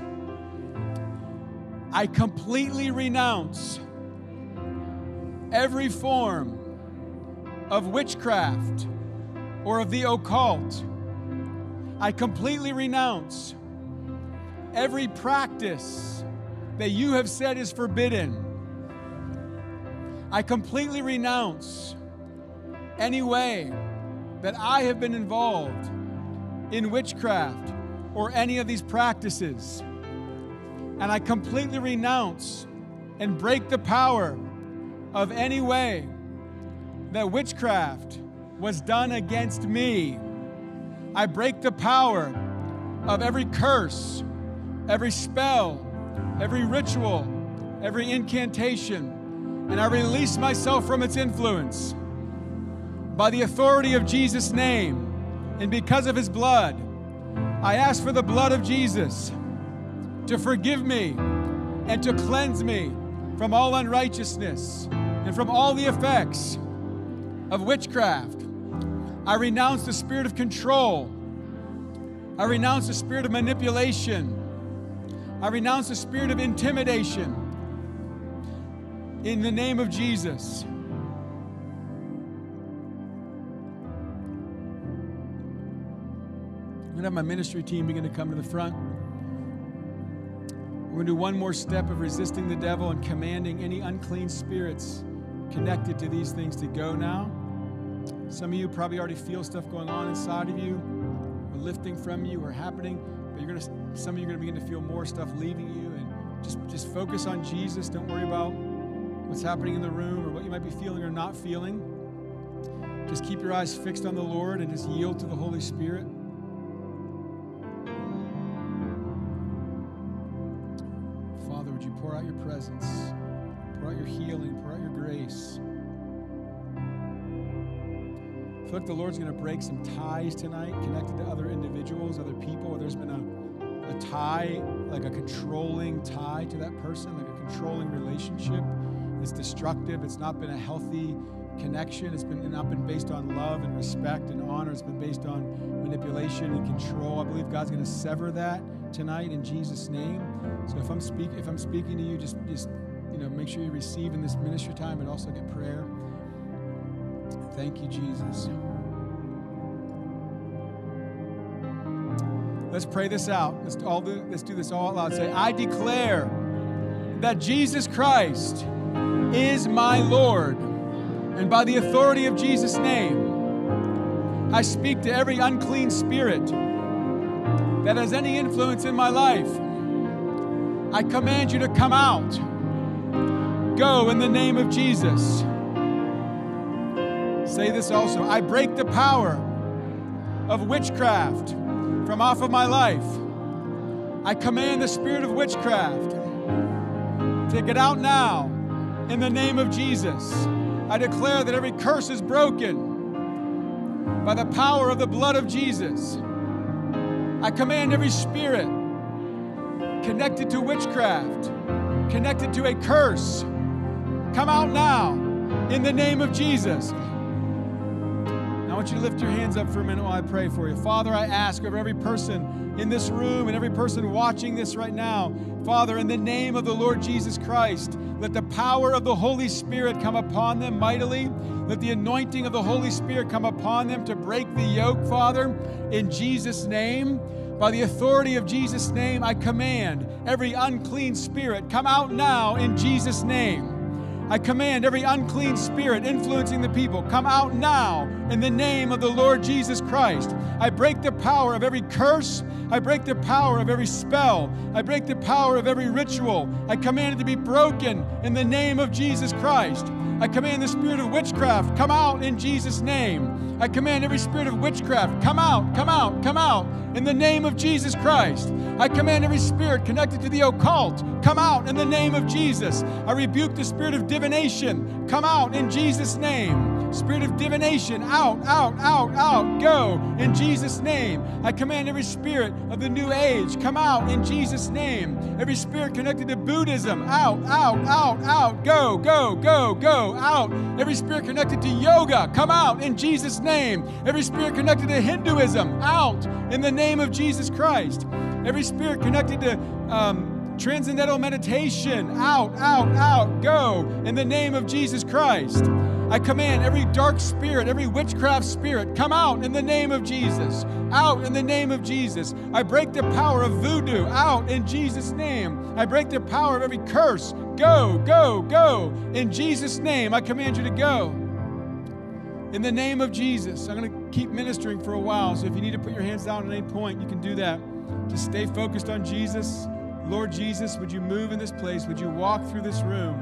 I completely renounce every form of witchcraft or of the occult. I completely renounce every practice that you have said is forbidden. I completely renounce any way that I have been involved in witchcraft or any of these practices. And I completely renounce and break the power of any way that witchcraft was done against me. I break the power of every curse, every spell, every ritual, every incantation, and I release myself from its influence. By the authority of Jesus' name and because of his blood, I ask for the blood of Jesus to forgive me and to cleanse me from all unrighteousness and from all the effects of witchcraft. I renounce the spirit of control. I renounce the spirit of manipulation. I renounce the spirit of intimidation. In the name of Jesus. I'm going to have my ministry team begin to come to the front. We're going to do one more step of resisting the devil and commanding any unclean spirits connected to these things to go now. Some of you probably already feel stuff going on inside of you, or lifting from you, or happening. But you're gonna, some of you are gonna begin to feel more stuff leaving you, and just just focus on Jesus. Don't worry about what's happening in the room or what you might be feeling or not feeling. Just keep your eyes fixed on the Lord and just yield to the Holy Spirit. Pour out your presence, pour out your healing, pour out your grace. I feel like the Lord's going to break some ties tonight connected to other individuals, other people. where There's been a, a tie, like a controlling tie to that person, like a controlling relationship. It's destructive. It's not been a healthy connection. It's been not been based on love and respect and honor. It's been based on manipulation and control. I believe God's going to sever that tonight in Jesus' name. So if I'm speak if I'm speaking to you, just just you know make sure you receive in this ministry time, but also get prayer. Thank you, Jesus. Let's pray this out. Let's all do, let's do this all out loud. Say, I declare that Jesus Christ is my Lord. And by the authority of Jesus' name, I speak to every unclean spirit that has any influence in my life. I command you to come out. Go in the name of Jesus. Say this also I break the power of witchcraft from off of my life. I command the spirit of witchcraft to get out now in the name of Jesus. I declare that every curse is broken by the power of the blood of Jesus. I command every spirit connected to witchcraft, connected to a curse, come out now in the name of Jesus. I want you to lift your hands up for a minute while I pray for you. Father, I ask over every person in this room and every person watching this right now, Father, in the name of the Lord Jesus Christ, let the power of the Holy Spirit come upon them mightily. Let the anointing of the Holy Spirit come upon them to break the yoke, Father, in Jesus' name. By the authority of Jesus' name, I command every unclean spirit come out now in Jesus' name. I command every unclean spirit influencing the people, come out now in the name of the Lord Jesus Christ. I break the power of every curse. I break the power of every spell. I break the power of every ritual. I command it to be broken in the name of Jesus Christ. I command the spirit of witchcraft, come out in Jesus' name. I command every spirit of witchcraft, come out, come out, come out in the name of Jesus Christ. I command every spirit connected to the occult, come out in the name of Jesus. I rebuke the spirit of divination, come out in Jesus' name. Spirit of divination, out, out, out, out, go in Jesus' name. I command every spirit of the new age, come out in Jesus' name. Every spirit connected to Buddhism, out, out, out, out, go, go, go, go, out. Every spirit connected to yoga, come out in Jesus' name. Every spirit connected to Hinduism, out in the name of Jesus Christ. Every spirit connected to um, Transcendental meditation, out, out, out, go in the name of Jesus Christ. I command every dark spirit, every witchcraft spirit, come out in the name of Jesus. Out in the name of Jesus. I break the power of voodoo out in Jesus' name. I break the power of every curse. Go, go, go. In Jesus' name, I command you to go. In the name of Jesus, I'm going to keep ministering for a while. So if you need to put your hands down at any point, you can do that. Just stay focused on Jesus. Lord Jesus, would you move in this place? Would you walk through this room?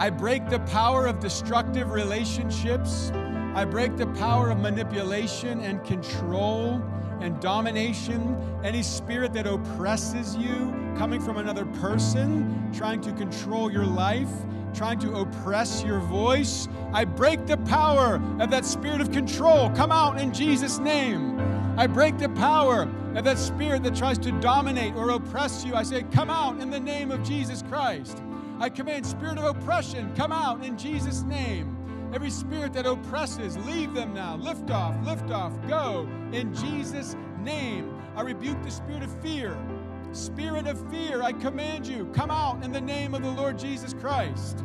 I break the power of destructive relationships. I break the power of manipulation and control and domination. Any spirit that oppresses you, coming from another person, trying to control your life, trying to oppress your voice. I break the power of that spirit of control. Come out in Jesus' name. I break the power of that spirit that tries to dominate or oppress you. I say, Come out in the name of Jesus Christ. I command spirit of oppression, come out in Jesus' name. Every spirit that oppresses, leave them now. Lift off, lift off, go in Jesus' name. I rebuke the spirit of fear. Spirit of fear, I command you, come out in the name of the Lord Jesus Christ.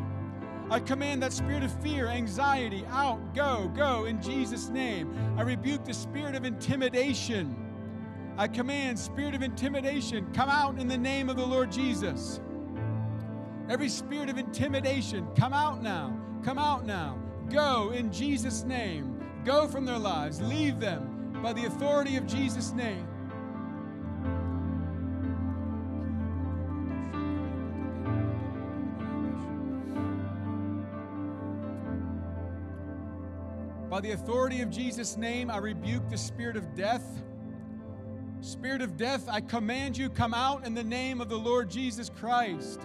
I command that spirit of fear, anxiety, out, go, go in Jesus' name. I rebuke the spirit of intimidation. I command spirit of intimidation, come out in the name of the Lord Jesus. Every spirit of intimidation, come out now. Come out now. Go in Jesus' name. Go from their lives. Leave them by the authority of Jesus' name. By the authority of Jesus' name, I rebuke the spirit of death. Spirit of death, I command you, come out in the name of the Lord Jesus Christ.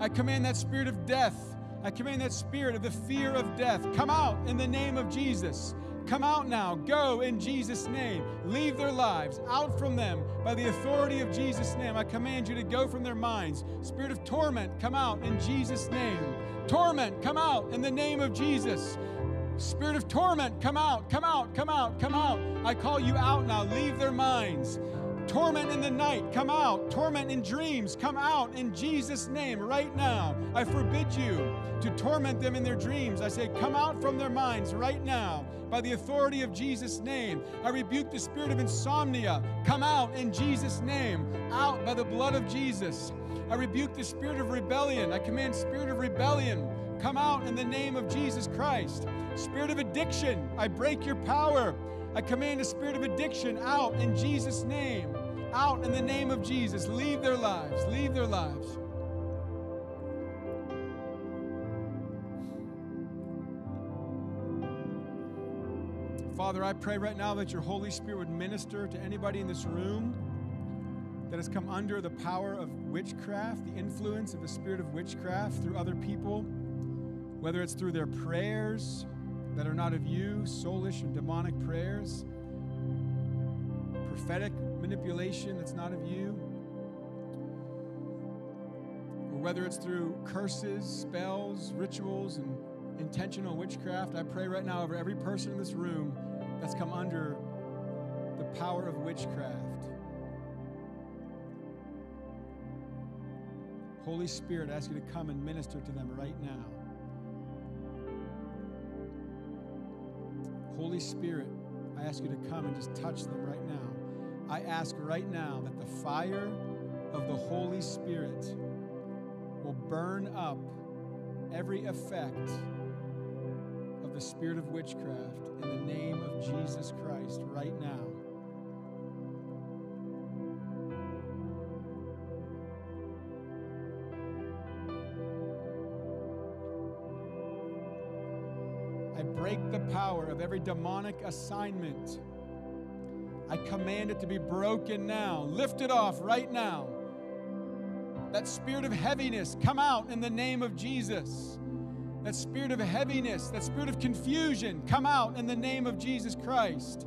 I command that spirit of death. I command that spirit of the fear of death. Come out in the name of Jesus. Come out now. Go in Jesus' name. Leave their lives out from them by the authority of Jesus' name. I command you to go from their minds. Spirit of torment, come out in Jesus' name. Torment, come out in the name of Jesus. Spirit of torment, come out, come out, come out, come out. I call you out now. Leave their minds. Torment in the night, come out. Torment in dreams, come out in Jesus' name right now. I forbid you to torment them in their dreams. I say, come out from their minds right now by the authority of Jesus' name. I rebuke the spirit of insomnia. Come out in Jesus' name, out by the blood of Jesus. I rebuke the spirit of rebellion. I command spirit of rebellion. Come out in the name of Jesus Christ. Spirit of addiction, I break your power. I command a spirit of addiction out in Jesus' name. Out in the name of Jesus. Leave their lives. Leave their lives. Father, I pray right now that your Holy Spirit would minister to anybody in this room that has come under the power of witchcraft, the influence of the spirit of witchcraft through other people, whether it's through their prayers that are not of you, soulish and demonic prayers, prophetic manipulation that's not of you, or whether it's through curses, spells, rituals, and intentional witchcraft. I pray right now over every person in this room that's come under the power of witchcraft. Holy Spirit, I ask you to come and minister to them right now. Holy Spirit, I ask you to come and just touch them right now. I ask right now that the fire of the Holy Spirit will burn up every effect of the spirit of witchcraft in the name of Jesus Christ right now. Every demonic assignment. I command it to be broken now. Lift it off right now. That spirit of heaviness, come out in the name of Jesus. That spirit of heaviness, that spirit of confusion, come out in the name of Jesus Christ.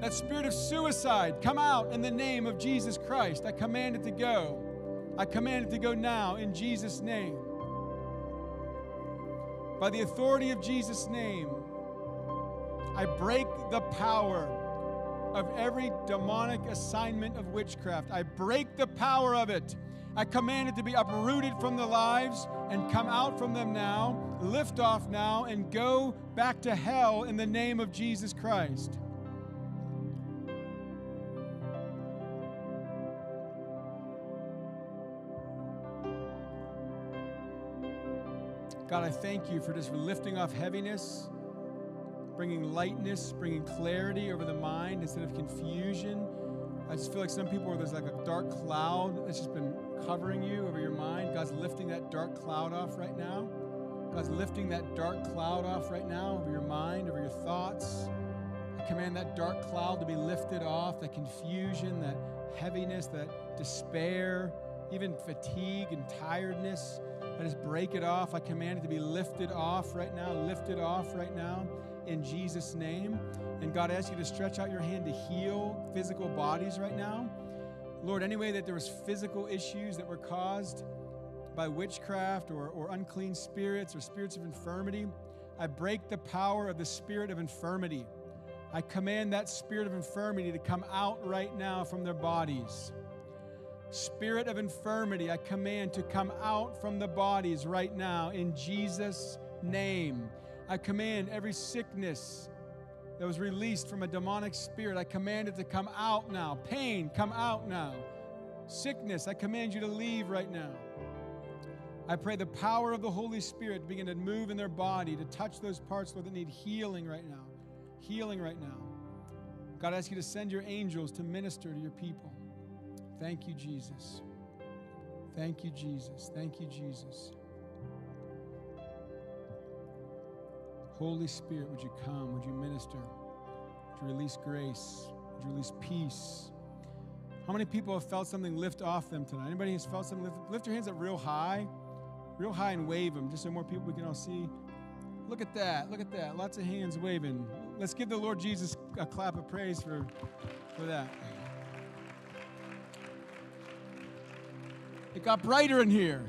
That spirit of suicide, come out in the name of Jesus Christ. I command it to go. I command it to go now in Jesus' name. By the authority of Jesus' name, I break the power of every demonic assignment of witchcraft. I break the power of it. I command it to be uprooted from the lives and come out from them now, lift off now, and go back to hell in the name of Jesus Christ. God, I thank you for just lifting off heaviness, bringing lightness, bringing clarity over the mind instead of confusion. I just feel like some people, where there's like a dark cloud that's just been covering you over your mind. God's lifting that dark cloud off right now. God's lifting that dark cloud off right now over your mind, over your thoughts. I command that dark cloud to be lifted off, that confusion, that heaviness, that despair, even fatigue and tiredness. I just break it off. I command it to be lifted off right now, lifted off right now in Jesus' name. And God, I ask you to stretch out your hand to heal physical bodies right now. Lord, any way that there was physical issues that were caused by witchcraft or, or unclean spirits or spirits of infirmity, I break the power of the spirit of infirmity. I command that spirit of infirmity to come out right now from their bodies. Spirit of infirmity, I command to come out from the bodies right now in Jesus' name. I command every sickness that was released from a demonic spirit, I command it to come out now. Pain, come out now. Sickness, I command you to leave right now. I pray the power of the Holy Spirit begin to move in their body, to touch those parts, Lord, that need healing right now. Healing right now. God, I ask you to send your angels to minister to your people. Thank you, Jesus. Thank you, Jesus. Thank you, Jesus. Holy Spirit, would you come? Would you minister? Would you release grace? Would you release peace? How many people have felt something lift off them tonight? Anybody has felt something lift? Lift your hands up real high, real high, and wave them, just so more people we can all see. Look at that! Look at that! Lots of hands waving. Let's give the Lord Jesus a clap of praise for, for that. It got brighter in here.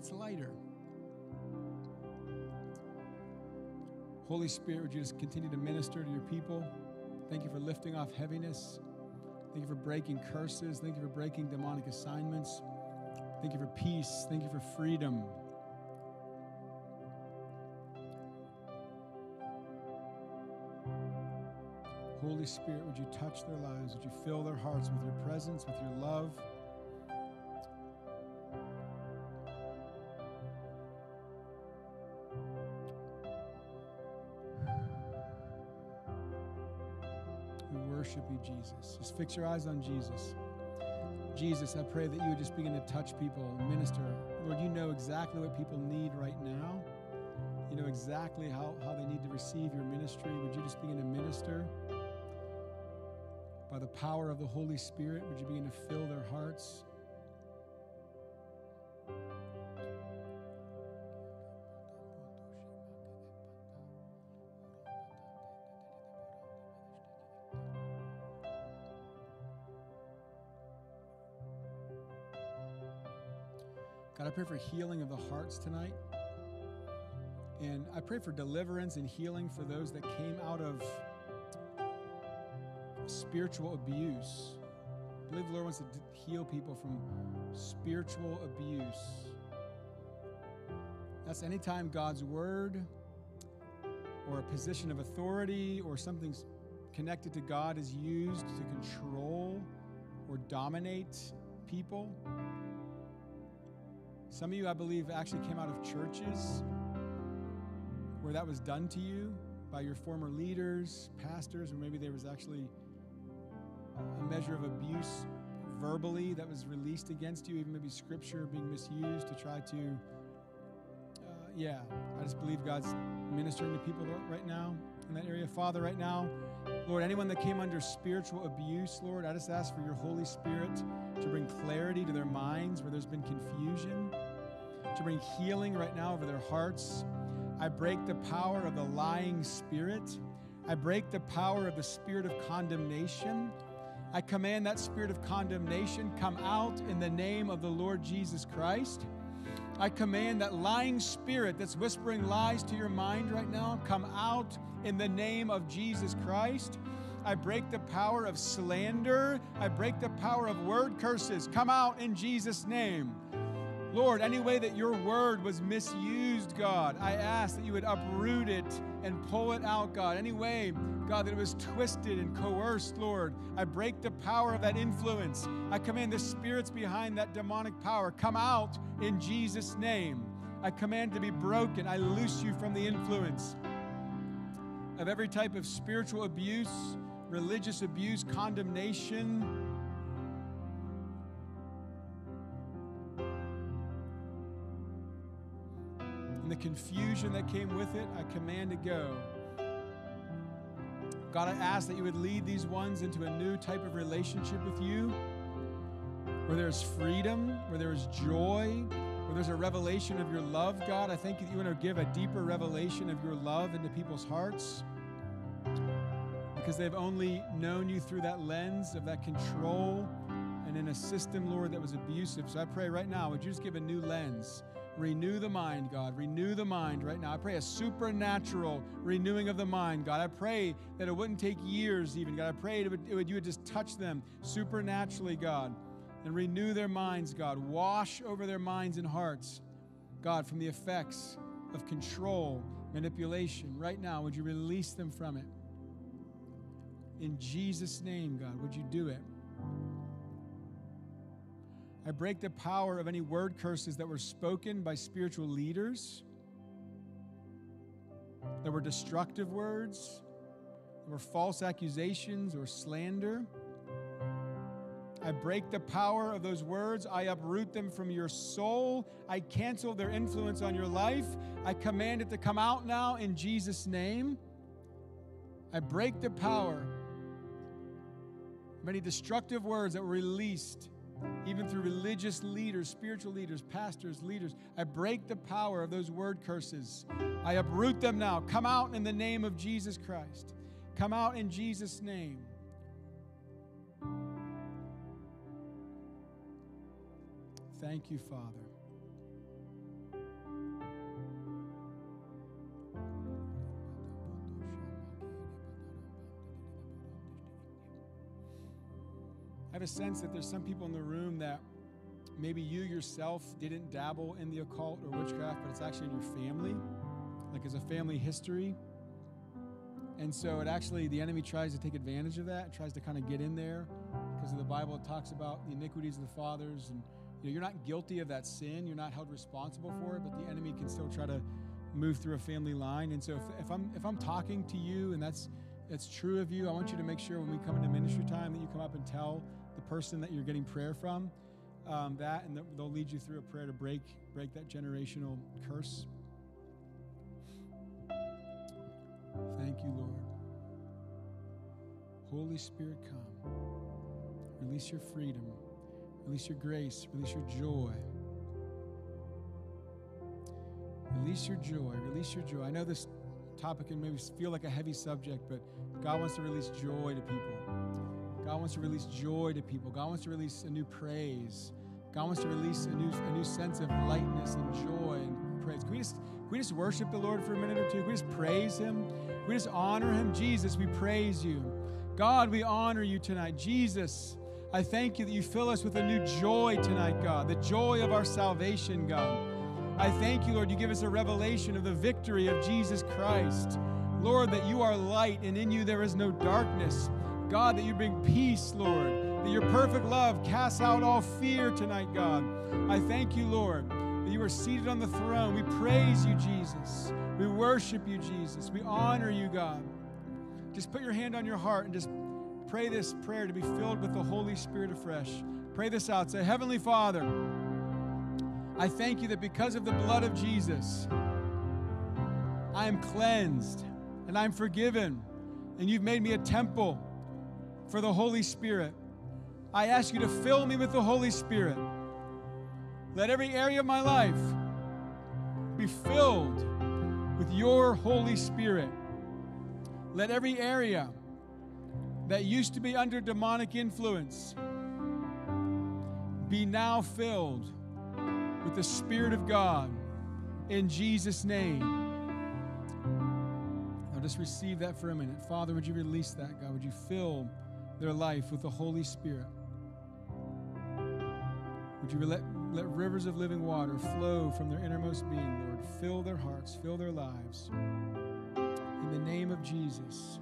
It's lighter. Holy Spirit, would you just continue to minister to your people? Thank you for lifting off heaviness. Thank you for breaking curses. Thank you for breaking demonic assignments. Thank you for peace. Thank you for freedom. Holy Spirit, would you touch their lives? Would you fill their hearts with your presence, with your love? Worship you, Jesus. Just fix your eyes on Jesus. Jesus, I pray that you would just begin to touch people minister. Lord, you know exactly what people need right now. You know exactly how, how they need to receive your ministry. Would you just begin to minister? By the power of the Holy Spirit, would you begin to fill their hearts? God, I pray for healing of the hearts tonight. And I pray for deliverance and healing for those that came out of spiritual abuse. I believe the Lord wants to heal people from spiritual abuse. That's anytime God's word or a position of authority or something connected to God is used to control or dominate people. Some of you, I believe, actually came out of churches where that was done to you by your former leaders, pastors, or maybe there was actually a measure of abuse verbally that was released against you, even maybe scripture being misused to try to. Uh, yeah, I just believe God's ministering to people right now in that area. Father, right now, Lord, anyone that came under spiritual abuse, Lord, I just ask for your Holy Spirit to bring clarity to their minds where there's been confusion, to bring healing right now over their hearts. I break the power of the lying spirit. I break the power of the spirit of condemnation. I command that spirit of condemnation come out in the name of the Lord Jesus Christ. I command that lying spirit that's whispering lies to your mind right now come out in the name of Jesus Christ. I break the power of slander. I break the power of word curses. Come out in Jesus' name. Lord, any way that your word was misused, God, I ask that you would uproot it and pull it out, God. Any way, God, that it was twisted and coerced, Lord, I break the power of that influence. I command the spirits behind that demonic power come out in Jesus' name. I command to be broken. I loose you from the influence of every type of spiritual abuse, religious abuse, condemnation and the confusion that came with it, I command to go. God, I ask that you would lead these ones into a new type of relationship with you where there's freedom, where there's joy, where there's a revelation of your love, God. I think that you want to give a deeper revelation of your love into people's hearts because they've only known you through that lens of that control and in a system, Lord, that was abusive. So I pray right now, would you just give a new lens? Renew the mind, God. Renew the mind right now. I pray a supernatural renewing of the mind, God. I pray that it wouldn't take years, even, God. I pray it would, it would, you would just touch them supernaturally, God, and renew their minds, God. Wash over their minds and hearts, God, from the effects of control, manipulation. Right now, would you release them from it? In Jesus' name, God, would you do it? I break the power of any word curses that were spoken by spiritual leaders, that were destructive words, that were false accusations or slander. I break the power of those words. I uproot them from your soul. I cancel their influence on your life. I command it to come out now in Jesus' name. I break the power of any destructive words that were released even through religious leaders, spiritual leaders, pastors, leaders. I break the power of those word curses. I uproot them now. Come out in the name of Jesus Christ. Come out in Jesus' name. Thank you, Father. I have a sense that there's some people in the room that maybe you yourself didn't dabble in the occult or witchcraft, but it's actually in your family, like as a family history. And so it actually, the enemy tries to take advantage of that, tries to kind of get in there because in the Bible it talks about the iniquities of the fathers. And you know, you're not guilty of that sin, you're not held responsible for it, but the enemy can still try to move through a family line. And so if, if I'm if I'm talking to you and that's that's true of you, I want you to make sure when we come into ministry time that you come up and tell the person that you're getting prayer from um, that, and they'll lead you through a prayer to break break that generational curse. Thank you, Lord. Holy Spirit, come. Release your freedom. Release your grace. Release your joy. Release your joy. Release your joy. I know this topic can maybe feel like a heavy subject, but God wants to release joy to people. God wants to release joy to people. God wants to release a new praise. God wants to release a new, a new sense of lightness and joy and praise. Can we, just, can we just worship the Lord for a minute or two? Can we just praise Him? Can we just honor Him? Jesus, we praise you. God, we honor you tonight. Jesus, I thank you that you fill us with a new joy tonight, God, the joy of our salvation, God. I thank you, Lord, you give us a revelation of the victory of Jesus Christ. Lord, that you are light and in you there is no darkness. God, that you bring peace, Lord, that your perfect love casts out all fear tonight, God. I thank you, Lord, that you are seated on the throne. We praise you, Jesus. We worship you, Jesus. We honor you, God. Just put your hand on your heart and just pray this prayer to be filled with the Holy Spirit afresh. Pray this out. Say, Heavenly Father, I thank you that because of the blood of Jesus, I am cleansed and I'm forgiven, and you've made me a temple for the Holy Spirit. I ask you to fill me with the Holy Spirit. Let every area of my life be filled with your Holy Spirit. Let every area that used to be under demonic influence be now filled with the Spirit of God in Jesus' name. Now just receive that for a minute. Father, would you release that, God? Would you fill their life with the Holy Spirit? Would you let, let rivers of living water flow from their innermost being, Lord? Fill their hearts, fill their lives. In the name of Jesus.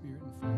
Spirit and. Father.